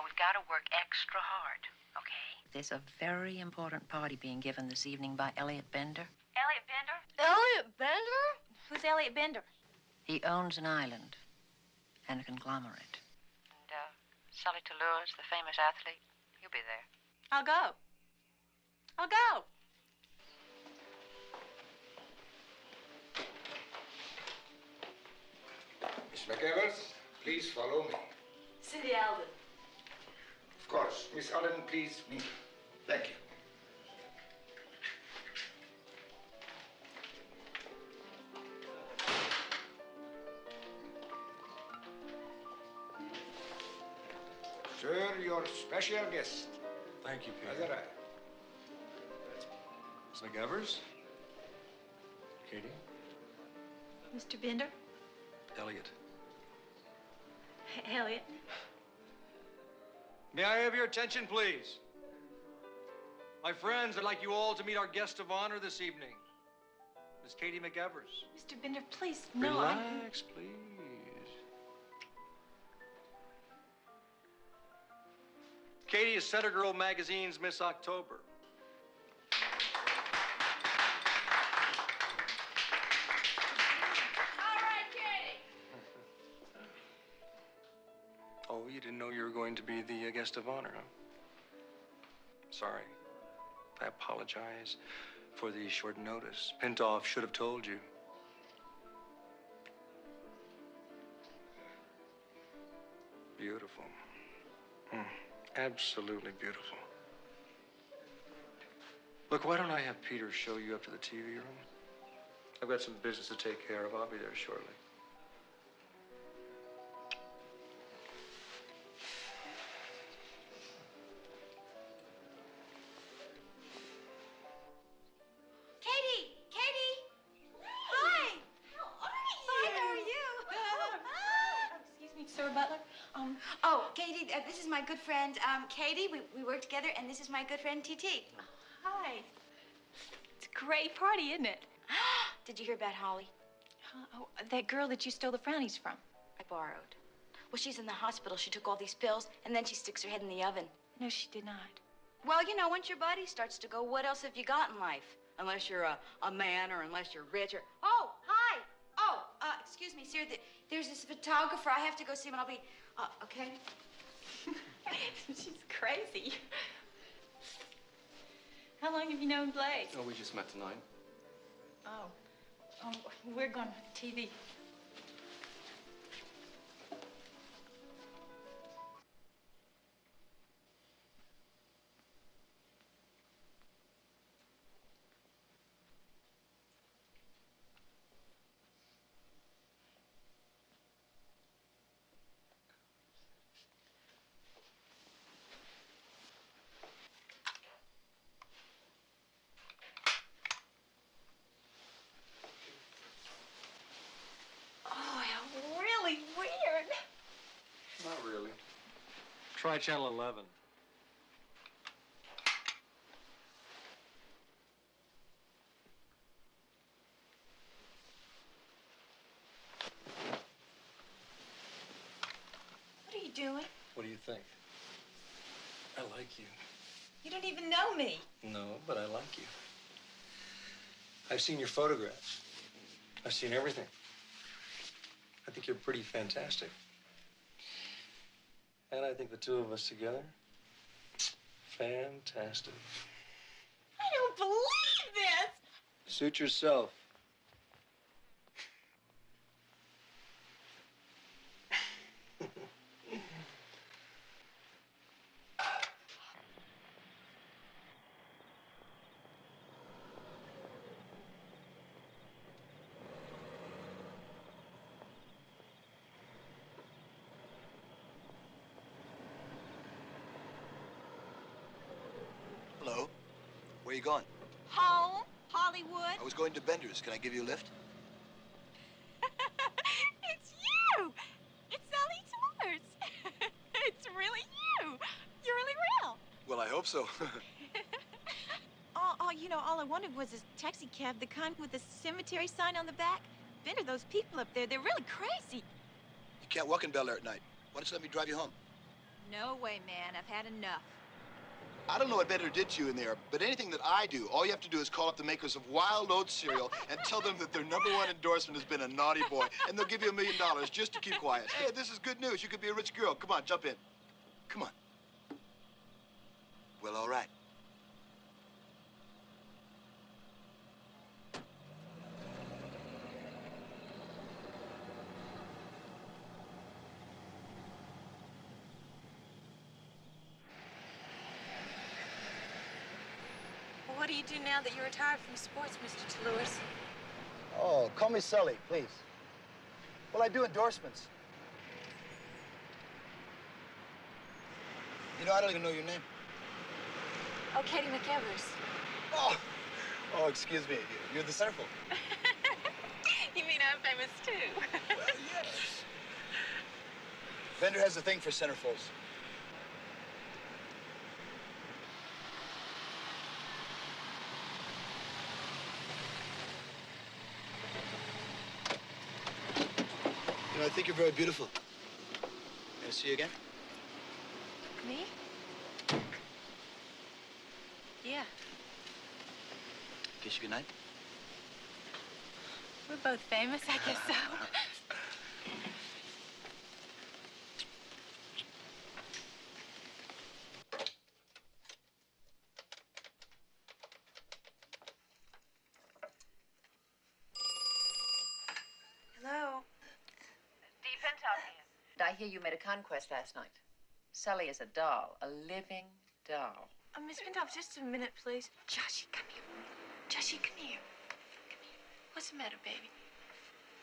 Now we've got to work extra hard, okay? There's a very important party being given this evening by Elliot Bender. Elliot Bender? Elliot Bender? Who's Elliot Bender? He owns an island and a conglomerate. And uh, Sully Toulouse, the famous athlete, he'll be there. I'll go. I'll go. Miss McEvers, please follow me. Cindy Alden. Of course. Miss Allen, please. Me. Thank you. Sir, your special guest Thank you, has Peter. arrived. Miss McEvers? Katie? Mr. Bender? Elliot. Elliot? May I have your attention, please? My friends, I'd like you all to meet our guest of honor this evening, Miss Katie McEvers. Mr. Bender, please, no. I- Relax, please. Katie is Center Girl Magazine's Miss October. All right, Katie. Oh, you didn't know you were going to be the uh, guest of honor, huh? Sorry. I apologize for the short notice. Pintoff should have told you. Beautiful. Hmm. Absolutely beautiful. Look, why don't I have Peter show you up to the TV room? I've got some business to take care of. I'll be there shortly. Um, Katie. We, we work together, and this is my good friend, TT. hi. It's a great party, isn't it? Did you hear about Holly? Huh? Oh, that girl that you stole the frownies from. I borrowed. Well, she's in the hospital. She took all these pills, and then she sticks her head in the oven. No, she did not. Well, you know, once your body starts to go, what else have you got in life? Unless you're a, a man or unless you're rich or. Oh, hi! Oh, uh, excuse me, sir. th- There's this photographer. I have to go see him, I'll be. Uh, okay? She's crazy. How long have you known Blake? Oh, we just met tonight. Oh. Oh, we're going to TV. Try Channel 11. What are you doing? What do you think? I like you. You don't even know me. No, but I like you. I've seen your photographs. I've seen everything. I think you're pretty fantastic. And I think the two of us together, fantastic. I don't believe this. Suit yourself. Where you going? Home, Hollywood. I was going to Bender's. Can I give you a lift? It's you. It's Sully Toulouse. it's really you. You're really real. Well, I hope so. Oh, oh, you know, all I wanted was a taxi cab, the kind with the cemetery sign on the back. Bender, those people up there, they're really crazy. you can't walk in Bel Air at night. Why don't you let me drive you home? No way, man. I've had enough. I don't know what better did you in there, but anything that I do, all you have to do is call up the makers of Wild Oats cereal and tell them that their number one endorsement has been a naughty boy, and they'll give you a million dollars just to keep quiet. Hey, this is good news. You could be a rich girl. Come on, jump in. Come on. Well, all right. You do now that you're retired from sports, Mr. Toulouse? Oh, call me Sully, please. Well, I do endorsements. You know, I don't even know your name. Oh, Katie McEvers. Oh, oh, excuse me. You're the centerfold. you mean I'm famous too? Well, yes. Bender has a thing for centerfolds. Think you're very beautiful. I see you again? Me? Yeah. Kiss you goodnight. We're both famous, I guess so. Hello. Dee Pintock here. I hear you made a conquest last night. Sully is a doll, a living doll. Uh, Miss Pintoff, just a minute, please. Joshy, come here. Joshy, come here. Come here. What's the matter, baby?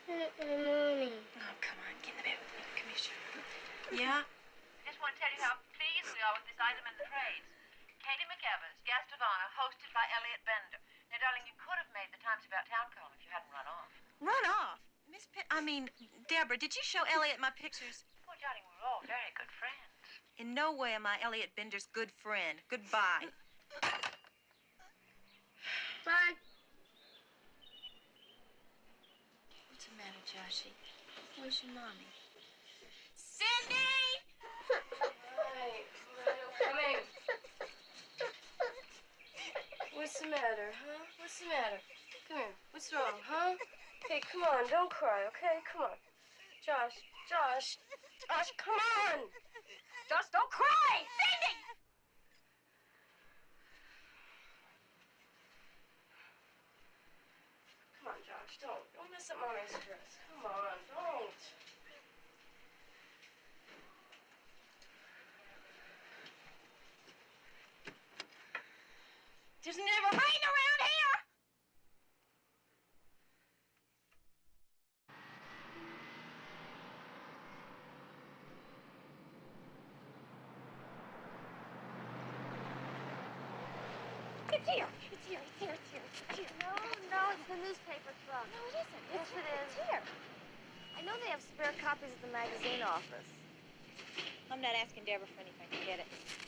Mommy. Oh, come on. Get in the bed with me. Come here, sugar. Yeah? I just want to tell you how pleased we are with this item in the trades. Katie McEvers, guest of honor, hosted by Elliot Bender. Now, darling, you could have made the Times About Town column if you hadn't run off. Run off. Miss Pin I mean, Deborah, did you show Elliot my pictures? Poor Johnny, we're all very good friends. In no way am I Elliot Bender's good friend. Goodbye. Bye. What's the matter, Joshy? Where's your mommy? Cindy! Coming. What's the matter, huh? What's the matter? Come here. What's wrong, huh? Hey, come on. Don't cry, okay? Come on. Josh, Josh, Josh, come on. Josh, don't cry. Cindy! Come on, Josh. Don't. Don't mess up mommy's dress. Come on. Don't. Just never rain around here. It's here. It's here. It's here. It's here. It's here. No, no, it's the newspaper club. No, it isn't. Yes, it is. Here. I know they have spare copies at the magazine office. I'm not asking Deborah for anything. Forget it.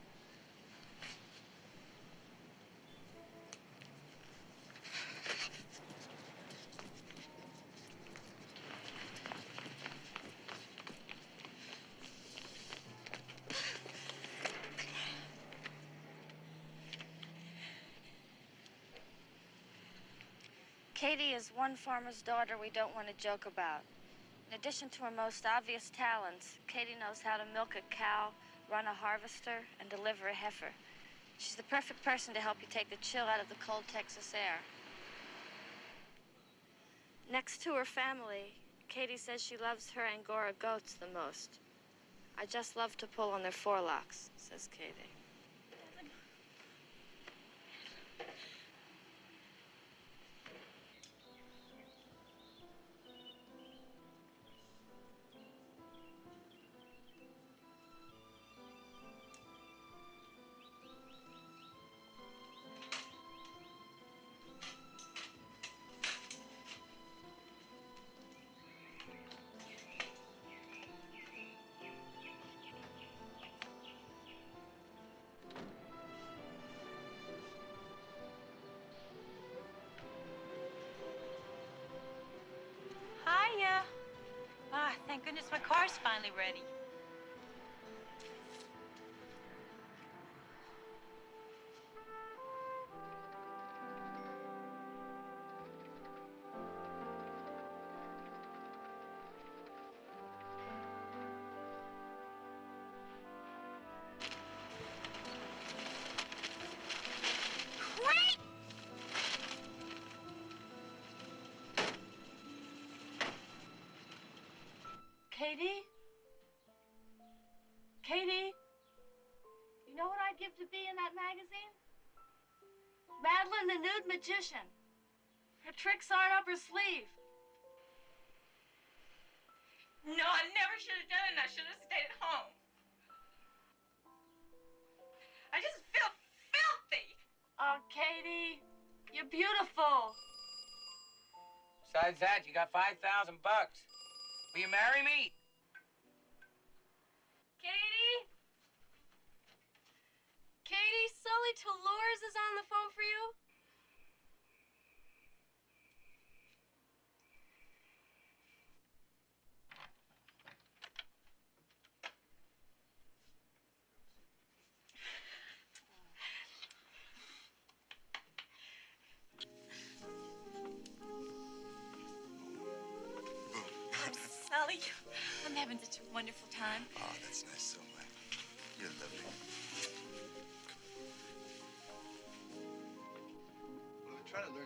Katie is one farmer's daughter we don't want to joke about. In addition to her most obvious talents, Katie knows how to milk a cow, run a harvester, and deliver a heifer. She's the perfect person to help you take the chill out of the cold Texas air. Next to her family, Katie says she loves her Angora goats the most. I just love to pull on their forelocks, says Katie. Finally ready. Katie? Madeline the Nude Magician. Her tricks aren't up her sleeve. No, I never should have done it. I should have stayed at home. I just feel filthy. Oh, Katie, you're beautiful. Besides that, you got 5,000 bucks. Will you marry me? Katie? Katie, Sully Toulouse is on the phone for you.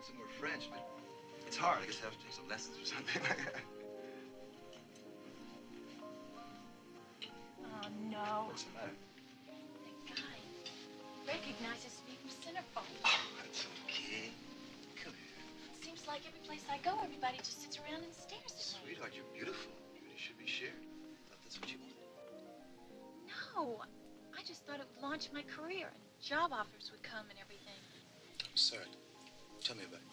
Some more French, but it's hard. I guess I have to take some lessons or something like that. Oh, no. What's the matter? The guy recognizes me from Centerfold. Oh, that's okay. Come here. Seems like every place I go, everybody just sits around and stares at me. Sweetheart, you're beautiful. Beauty should be shared. Thought that's what you wanted. No, I just thought it would launch my career and job offers would come and everything. I'm sorry. Tell me about it.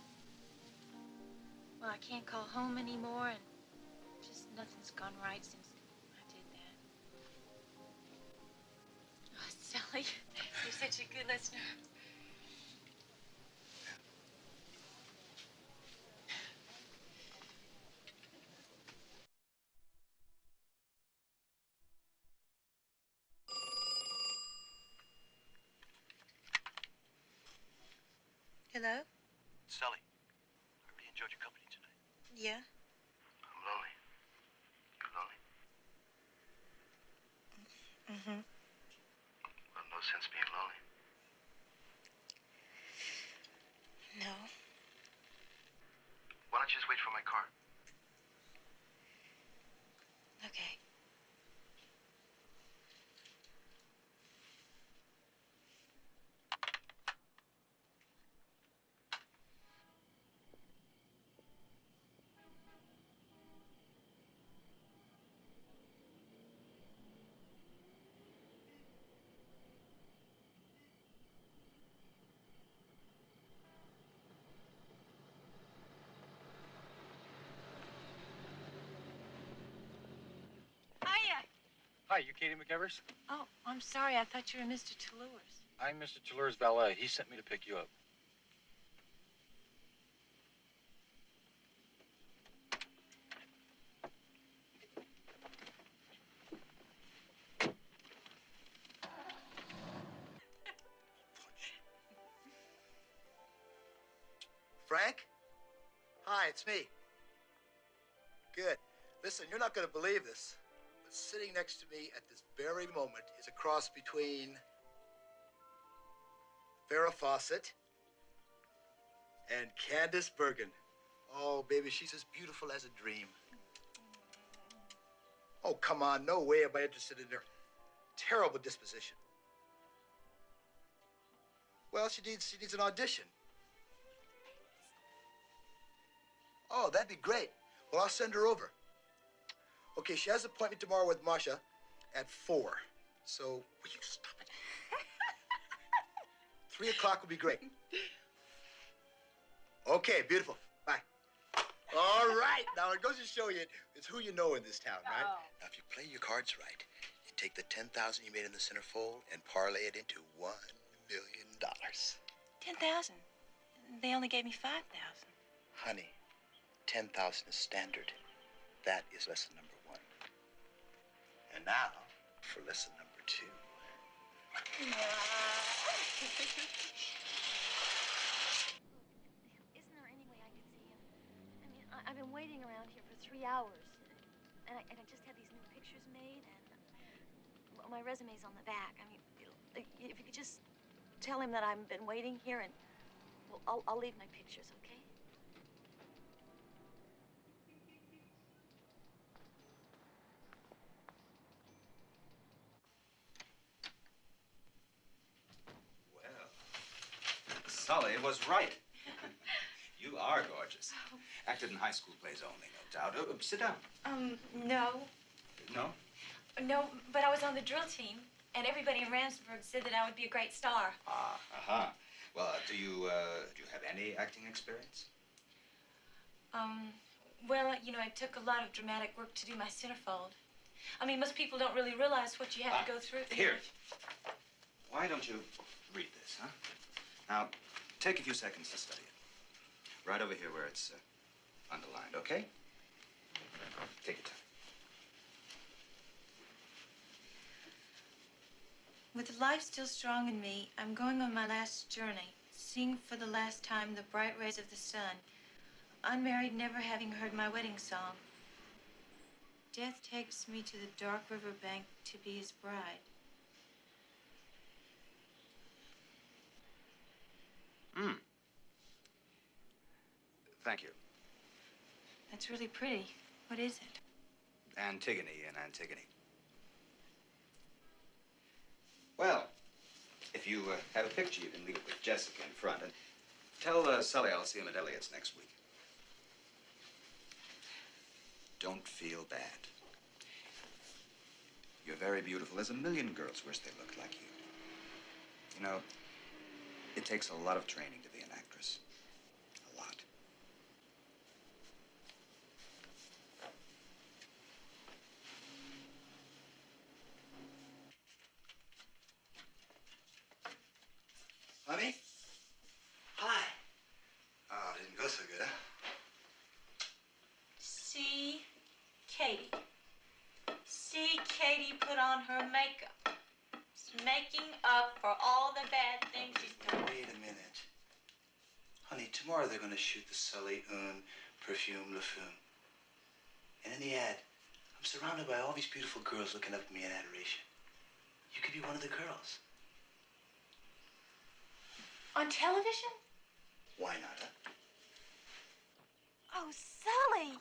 Well, I can't call home anymore and just nothing's gone right since I did that. Oh, Sally, you're such a good listener. Hello? Sally, I really enjoyed your company tonight. Yeah? I'm lonely. You lonely? Mm-hmm. Sense being lonely. No. Why don't you just wait for my car? Okay. Hiya. Hi, you Katie McEvers? Oh, I'm sorry. I thought you were Mr. Toulouse. I'm Mr. Toulouse's valet. He sent me to pick you up. Frank? Hi, it's me. Good. Listen, you're not going to believe this, but sitting next to me at this very moment is a cross between Farrah Fawcett and Candice Bergen. Oh, baby, she's as beautiful as a dream. Oh, come on. No way am I interested in her terrible disposition. Well, she needs she needs an audition. Oh, that'd be great. Well, I'll send her over. Okay, she has an appointment tomorrow with Masha at four. So, will you stop it? Three o'clock will be great. Okay, beautiful. Bye. All right. Now it goes to show you it's who you know in this town, right? Now, if you play your cards right, you take the ten thousand you made in the centerfold and parlay it into one million dollars. Ten thousand. They only gave me five thousand. Honey, ten thousand is standard. That is lesson number. And now for lesson number two. Isn't there any way I could see him? I mean, I, I've been waiting around here for three hours, and I, and I just had these new pictures made, and well, my resume's on the back. I mean, if you could just tell him that I've been waiting here, and well, I'll, I'll leave my pictures, okay? Well, Sully was right. you are gorgeous. Acted in high school plays only, no doubt. Uh, sit down. Um, no. No? No, but I was on the drill team, and everybody in Ramsburg said that I would be a great star. Ah, uh-huh. Well, uh, do you, uh, do you have any acting experience? Um, well, you know, I took a lot of dramatic work to do my centerfold. I mean, most people don't really realize what you have to go through. Here. Why don't you read this, huh? Now, take a few seconds to study it. Right over here where it's uh, underlined, okay? Take your time. With life still strong in me, I'm going on my last journey, seeing for the last time the bright rays of the sun, unmarried, never having heard my wedding song. Death takes me to the dark river bank to be his bride. Hmm. Thank you. That's really pretty. What is it? Antigone and Antigone. Well, if you uh, have a picture, you can leave it with Jessica in front. And tell uh, Sully I'll see him at Elliot's next week. Don't feel bad. You're very beautiful. There's a million girls wish they looked like you. You know, it takes a lot of training to be an actress. A lot. Honey? Hi. Oh, didn't go so good, huh? See Katie. See Katie put on her makeup. It's making up for all the bad things she's done. Wait a minute. Honey, tomorrow they're going to shoot the Sully Un perfume Le Fume. And in the ad, I'm surrounded by all these beautiful girls looking up at me in adoration. You could be one of the girls. On television? Why not, huh? Oh, Sully.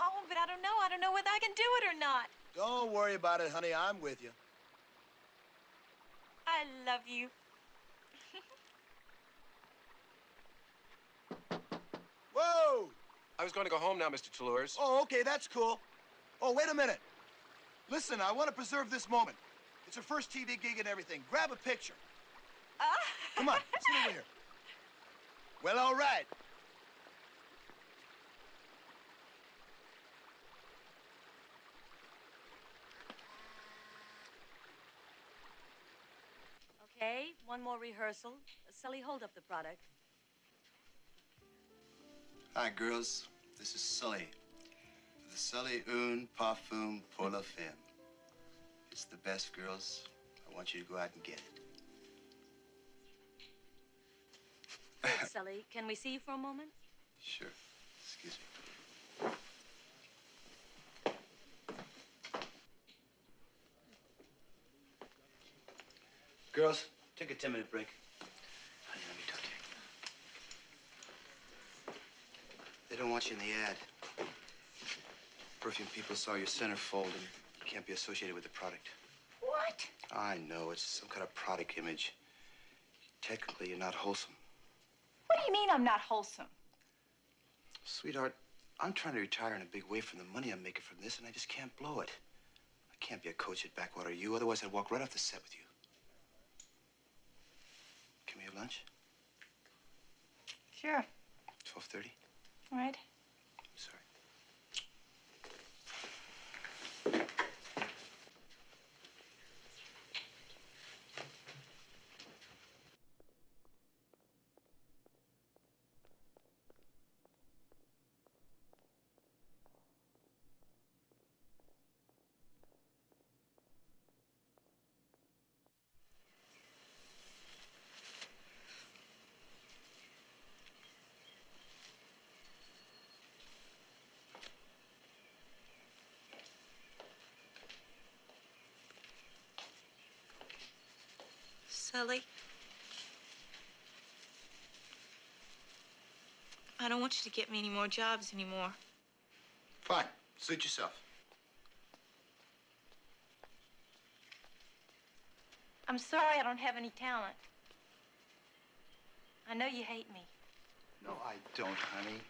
Oh, but I don't know. I don't know whether I can do it or not. Don't worry about it, honey. I'm with you. I love you. Whoa! I was going to go home now, Mr. Toulouse. Oh, okay, that's cool. Oh, wait a minute. Listen, I want to preserve this moment. It's her first TV gig and everything. Grab a picture. Uh. Come on, sit over here. Well, all right. Okay, one more rehearsal. Sully, hold up the product. Hi, girls. This is Sully. The Sully Un Parfum pour la Femme. It's the best, girls. I want you to go out and get it. Sully, can we see you for a moment? Sure. Excuse me. Girls, take a 10 minute break. Honey, let me talk to you. They don't want you in the ad. Perfume people saw your centerfold and you can't be associated with the product. What? I know, it's some kind of product image. Technically, you're not wholesome. What do you mean I'm not wholesome? Sweetheart, I'm trying to retire in a big way from the money I'm making from this, and I just can't blow it. I can't be a coach at Backwater U, otherwise I'd walk right off the set with you. Can we have lunch? Sure. 12.30? Right. Sorry. Sully? I don't want you to get me any more jobs anymore. Fine. Suit yourself. I'm sorry I don't have any talent. I know you hate me. No, I don't, honey.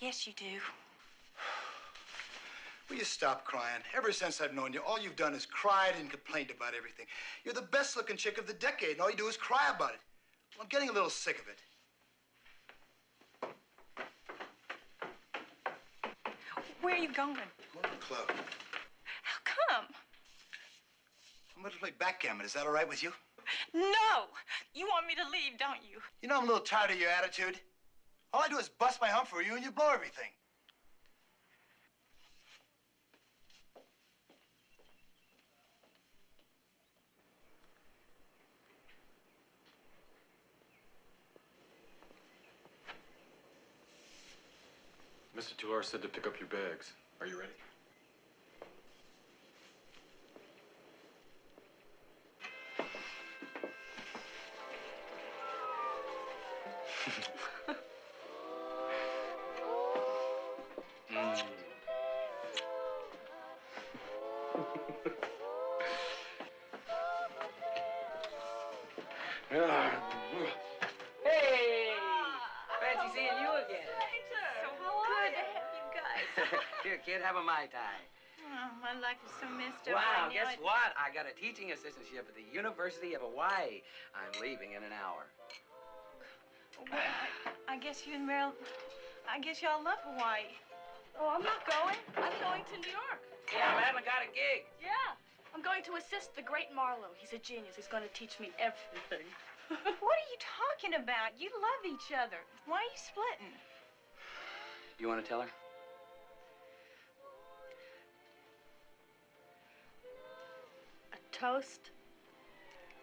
Yes, you do. Will you stop crying? Ever since I've known you, all you've done is cried and complained about everything. You're the best looking chick of the decade, and all you do is cry about it. Well, I'm getting a little sick of it. Where are you going? Going to the club. How come? I'm going to play backgammon. Is that all right with you? No! You want me to leave, don't you? You know I'm a little tired of your attitude. All I do is bust my hump for you, and you blow everything. Mr. Tuar said to pick up your bags. Are you ready? Life is so messed up. Wow, guess It- what? I got a teaching assistantship at the University of Hawaii. I'm leaving in an hour. Well, I, I guess you and Meryl, I guess y'all love Hawaii. Oh, I'm not going. I'm going to New York. Yeah, Madeline got a gig. Yeah. I'm going to assist the great Marlowe. He's a genius. He's going to teach me everything. what are you talking about? You love each other. Why are you splitting? You want to tell her? Toast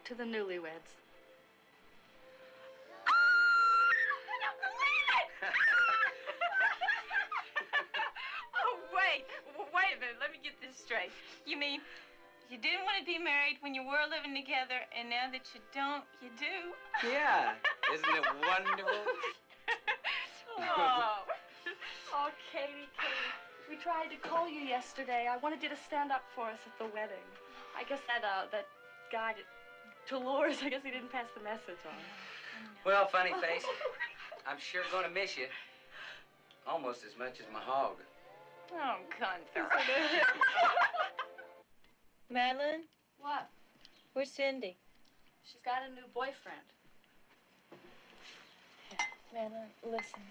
to the newlyweds. Oh, wait. Wait a minute. Let me get this straight. You mean you didn't want to be married when you were living together, and now that you don't, you do? Yeah. Isn't it wonderful? Oh. oh, Katie, Katie. We tried to call you yesterday. I wanted you to stand up for us at the wedding. I guess that uh that guy that Dolores, I guess he didn't pass the message on. Well, funny face. I'm sure going to miss you. Almost as much as my hog. Oh, Gunther. Madeline, What? where's Cindy? She's got a new boyfriend. Yeah, Madeline, listen.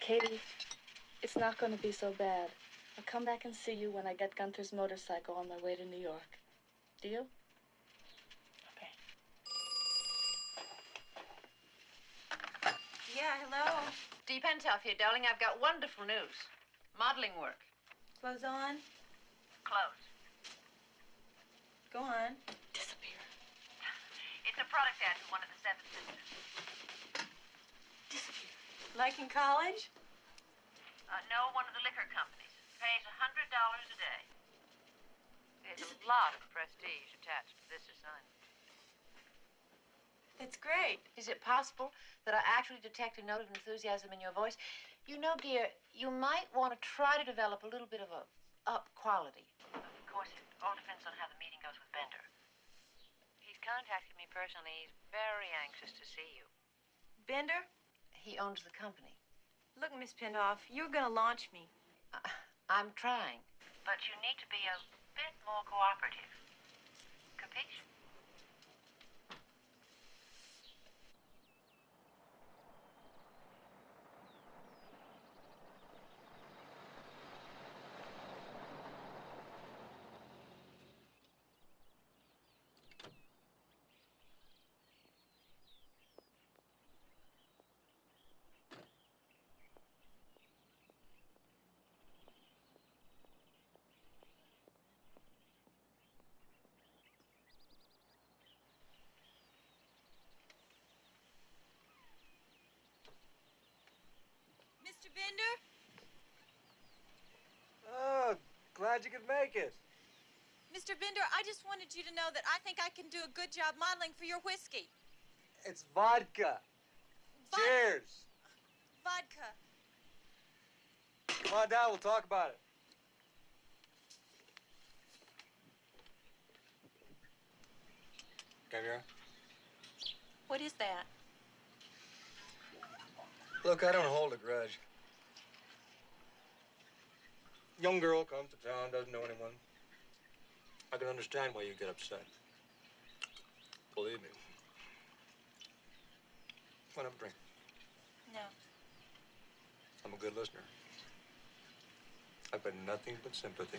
Katie, it's not going to be so bad. I'll come back and see you when I get Gunther's motorcycle on my way to New York. Deal? Yeah, hello. Deep Hentoff here, darling. I've got wonderful news. Modeling work. Clothes on? Clothes. Go on. Disappear. It's a product ad for one of the Seven Sisters. Disappear. Like in college? Uh, no, one of the liquor companies. Pays a hundred dollars a day. There's a lot of prestige attached to this assignment. That's great. Is it possible that I actually detect a note of enthusiasm in your voice? You know, dear, you might want to try to develop a little bit of a up quality. Of course, it all depends on how the meeting goes with Bender. He's contacted me personally. He's very anxious to see you. Bender? He owns the company. Look, Miss Pintoff, you're gonna launch me. I'm trying. But you need to be a bit more cooperative. Capiche? Mr. Bender? Oh, glad you could make it. Mr. Bender, I just wanted you to know that I think I can do a good job modeling for your whiskey. It's vodka. Cheers. Vodka. Come on down, we'll talk about it. Caviar? What is that? Look, I don't hold a grudge. Young girl comes to town, doesn't know anyone. I can understand why you get upset. Believe me. Want have a drink? No. I'm a good listener. I've got nothing but sympathy.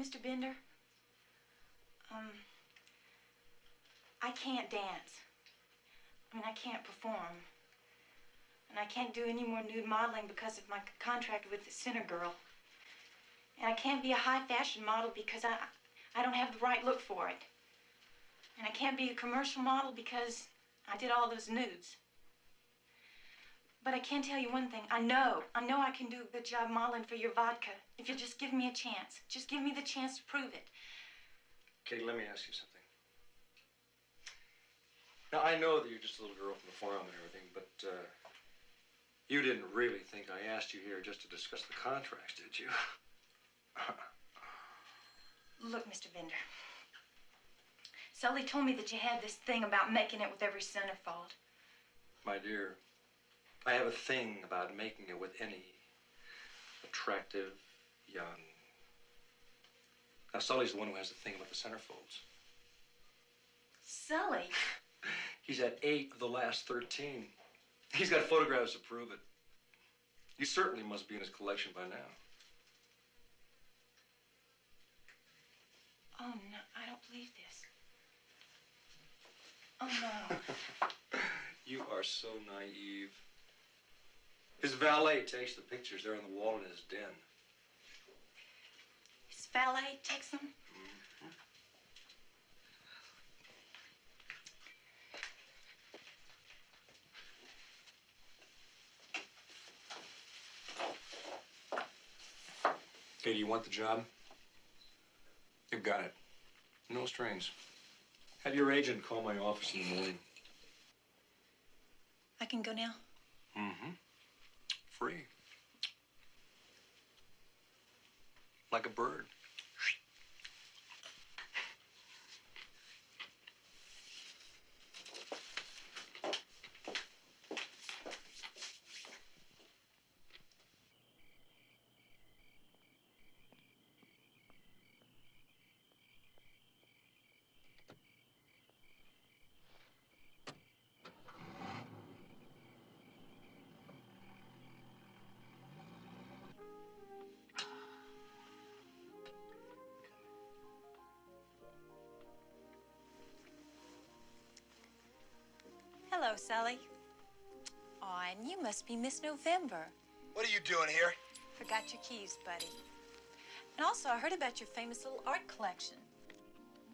Mr. Bender, um, I can't dance. I mean, I can't perform. And I can't do any more nude modeling because of my contract with the Center Girl. And I can't be a high fashion model because I, I don't have the right look for it. And I can't be a commercial model because I did all those nudes. But I can tell you one thing. I know, I know I can do a good job modeling for your vodka. If you'll just give me a chance. Just give me the chance to prove it. Katie, let me ask you something. Now, I know that you're just a little girl from the farm and everything, but uh, you didn't really think I asked you here just to discuss the contracts, did you? Look, Mr. Bender. Sully told me that you had this thing about making it with every centerfold. My dear, I have a thing about making it with any attractive young. Now, Sully's the one who has the thing about the centerfolds. Sully? He's had eight of the last 13. He's got photographs to prove it. You certainly must be in his collection by now. Oh, no, I don't believe this. Oh, no. You are so naive. His valet takes the pictures. They're on the wall in his den. His valet takes them? Mm-hmm. Okay, do you want the job? You've got it. No strings. Have your agent call my office in the morning. I can go now? Free. Hello, Sully. Oh, and you must be Miss November. What are you doing here? Forgot your keys, buddy. And also, I heard about your famous little art collection.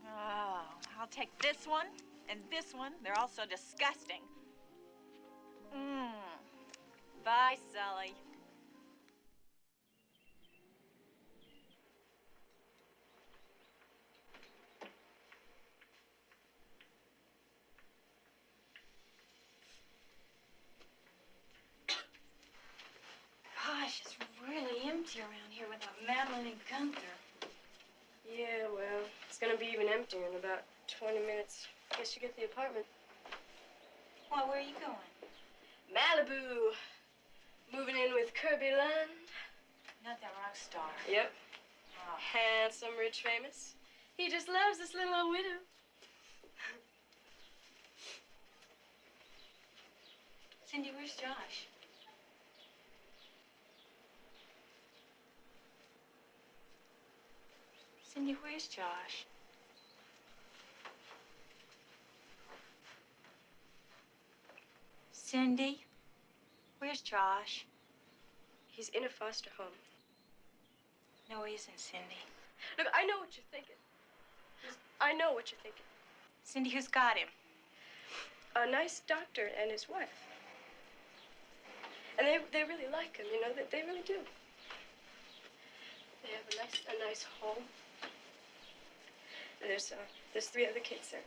Oh, I'll take this one and this one. They're all so disgusting. Mmm. Bye, Sully. Gosh, it's really empty around here without Madeline and Gunther. Yeah, well, it's gonna be even emptier in about 20 minutes. Guess you get the apartment. Why, where are you going? Malibu. Moving in with Kirby Land. Not that rock star. Yep. Oh. Handsome, rich, famous. He just loves this little old widow. Cindy, where's Josh? Cindy, where's Josh? Cindy, where's Josh? He's in a foster home. No, he isn't, Cindy. Look, I know what you're thinking. I know what you're thinking. Cindy, who's got him? A nice doctor and his wife. And they, they really like him, you know, they, they really do. They have a nice, a nice home. There's, uh, there's three other kids there.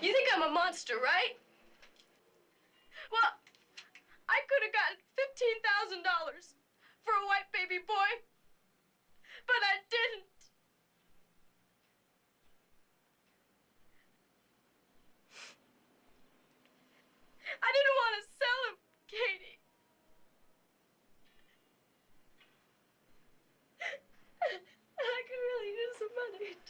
You think I'm a monster, right?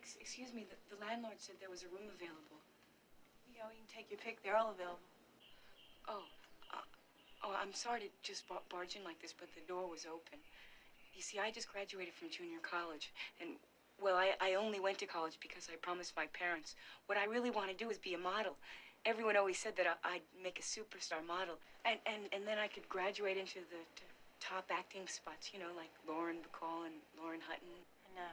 ex- excuse me. The, the landlord said there was a room available. You know, you can take your pick. They're all available. Oh, uh, oh, I'm sorry to just bar- barge in like this, but the door was open. You see, I just graduated from junior college, and well, I, I only went to college because I promised my parents. What I really want to do is be a model. Everyone always said that I, I'd make a superstar model, and, and, and then I could graduate into the top acting spots, you know, like Lauren Bacall and Lauren Hutton. I know.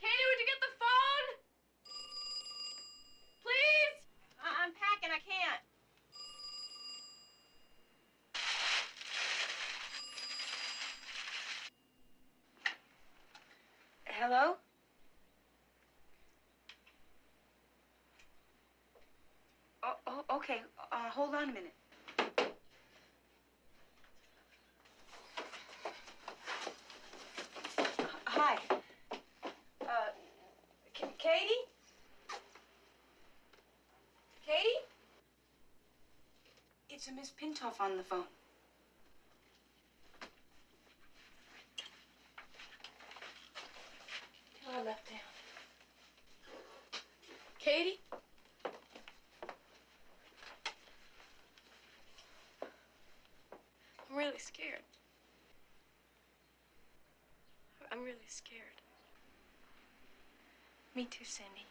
Katie, would you get the phone? Please? I- I'm packing. I can't. Hello? Oh, oh okay. Uh, hold on a minute. Hi. Uh, Katie? Katie? It's a Miss Pintoff on the phone. Tell her I left town. Katie? I'm really scared. I'm really scared. Me too, Cindy.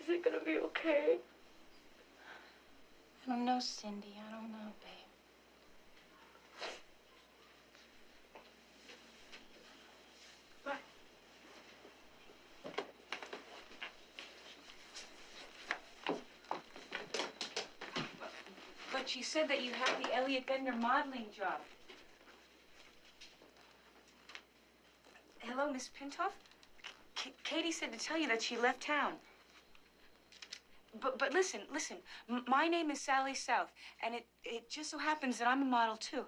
Is it gonna be okay? I don't know, Cindy. I don't know, babe. but she said that you have the Elliot Bender modeling job. Hello, Miss Pintoff? K- Katie said to tell you that she left town. But, but listen, listen. M- my name is Sally South, and it, it just so happens that I'm a model, too.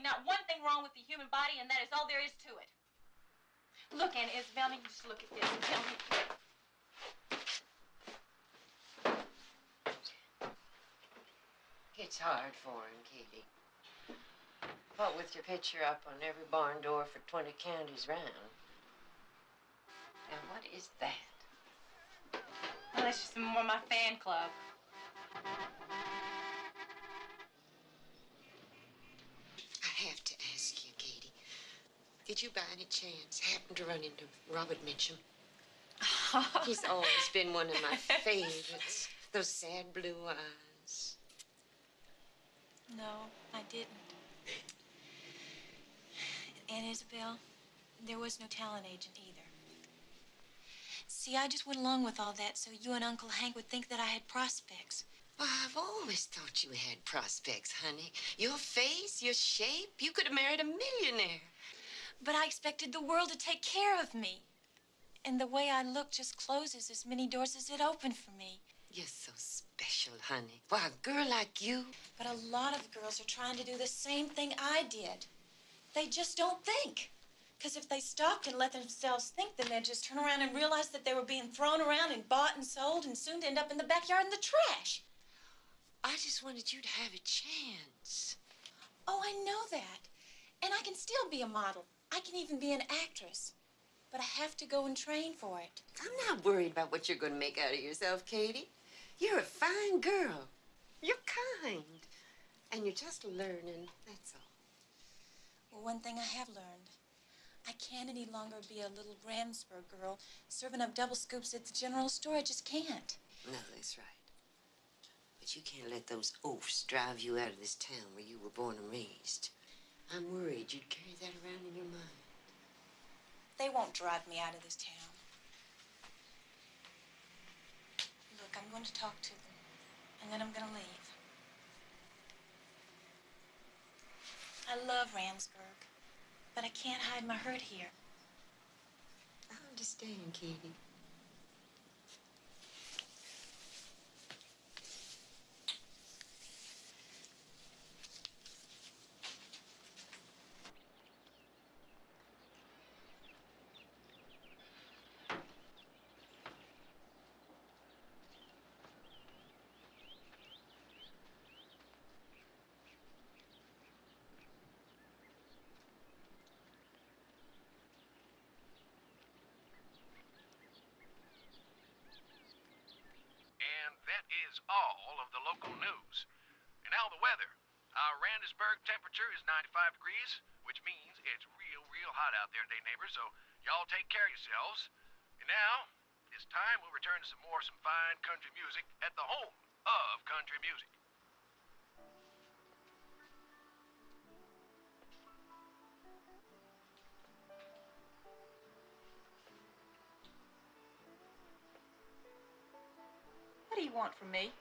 Absolutely not one thing wrong with the human body, and that is all there is to it. Look, Aunt Isabel, you just look at this and tell me. It's hard for him, Katie. What with your picture up on every barn door for 20 counties round. Now, what is that? Well, that's just more of my fan club. I have to ask you, Katie. Did you by any chance happen to run into Robert Mitchum? He's always been one of my favorites. Those sad blue eyes. No, I didn't. Aunt Isabel, there was no talent agent either. See, I just went along with all that so you and Uncle Hank would think that I had prospects. Well, I've always thought you had prospects, honey. Your face, your shape, you could have married a millionaire. But I expected the world to take care of me. And the way I look just closes as many doors as it opened for me. You're so special, honey. Why, a girl like you. But a lot of girls are trying to do the same thing I did. They just don't think. Because if they stopped and let themselves think, then they'd just turn around and realize that they were being thrown around and bought and sold and soon to end up in the backyard in the trash. I just wanted you to have a chance. Oh, I know that. And I can still be a model. I can even be an actress. But I have to go and train for it. I'm not worried about what you're going to make out of yourself, Katie. You're a fine girl. You're kind. And you're just learning, that's all. Well, one thing I have learned. I can't any longer be a little Ramsburg girl serving up double scoops at the general store. I just can't. No, that's right. But you can't let those oafs drive you out of this town where you were born and raised. I'm worried you'd carry that around in your mind. They won't drive me out of this town. Look, I'm going to talk to them, and then I'm going to leave. I love Ramsburg, but I can't hide my hurt here. I understand, Katie. And that is all of the local news. And now the weather. Uh, Our Randisburg temperature is 95 degrees, which means it's real, real hot out there today, neighbors, so y'all take care of yourselves. And now, it's time we'll return to some more some fine country music at the home of country music. What do you want from me?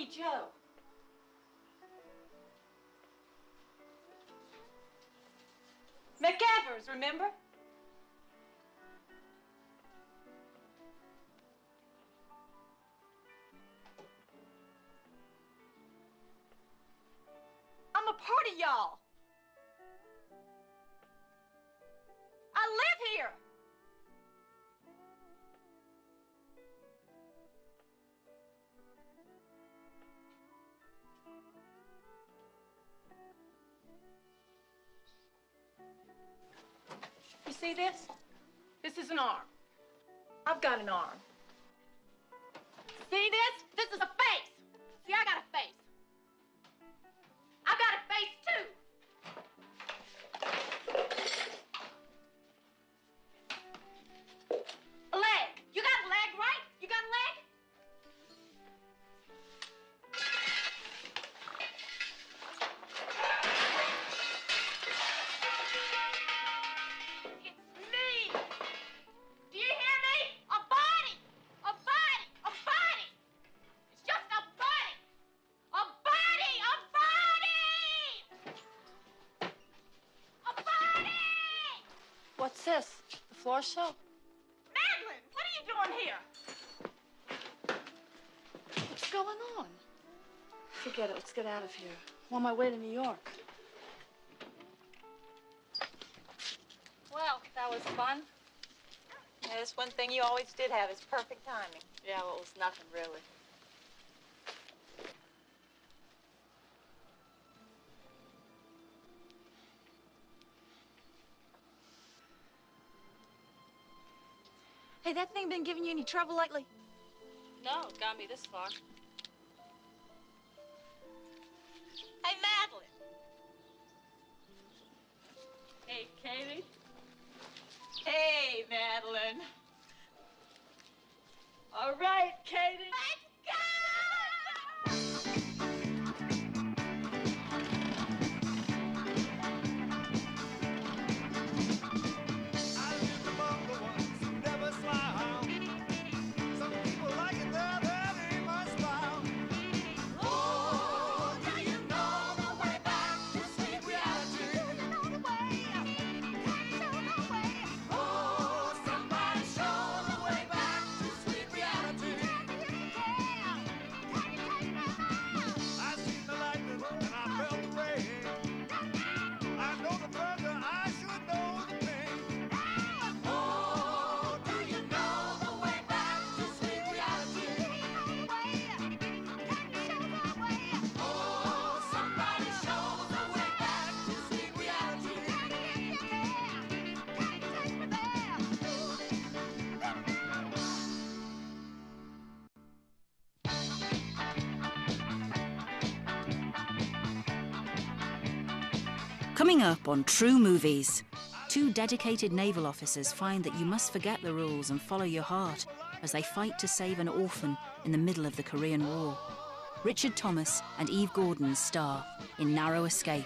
I'm Joe. McEvers, remember? You see this? This is an arm. I've got an arm. See this? This is a face. See, I got a face. The floor? Madeline, what are you doing here? What's going on? Forget it. Let's get out of here. I'm on my way to New York. Well, that was fun. Yeah, that's one thing you always did have is perfect timing. Yeah, well, it was nothing really. Hey, that thing been giving you any trouble lately? No, it got me this far. Hey, Madeline. Hey, Katie. Hey, Madeline. All right, Katie. Up on True Movies. Two dedicated naval officers find that you must forget the rules and follow your heart as they fight to save an orphan in the middle of the Korean War. Richard Thomas and Eve Gordon star in Narrow Escape.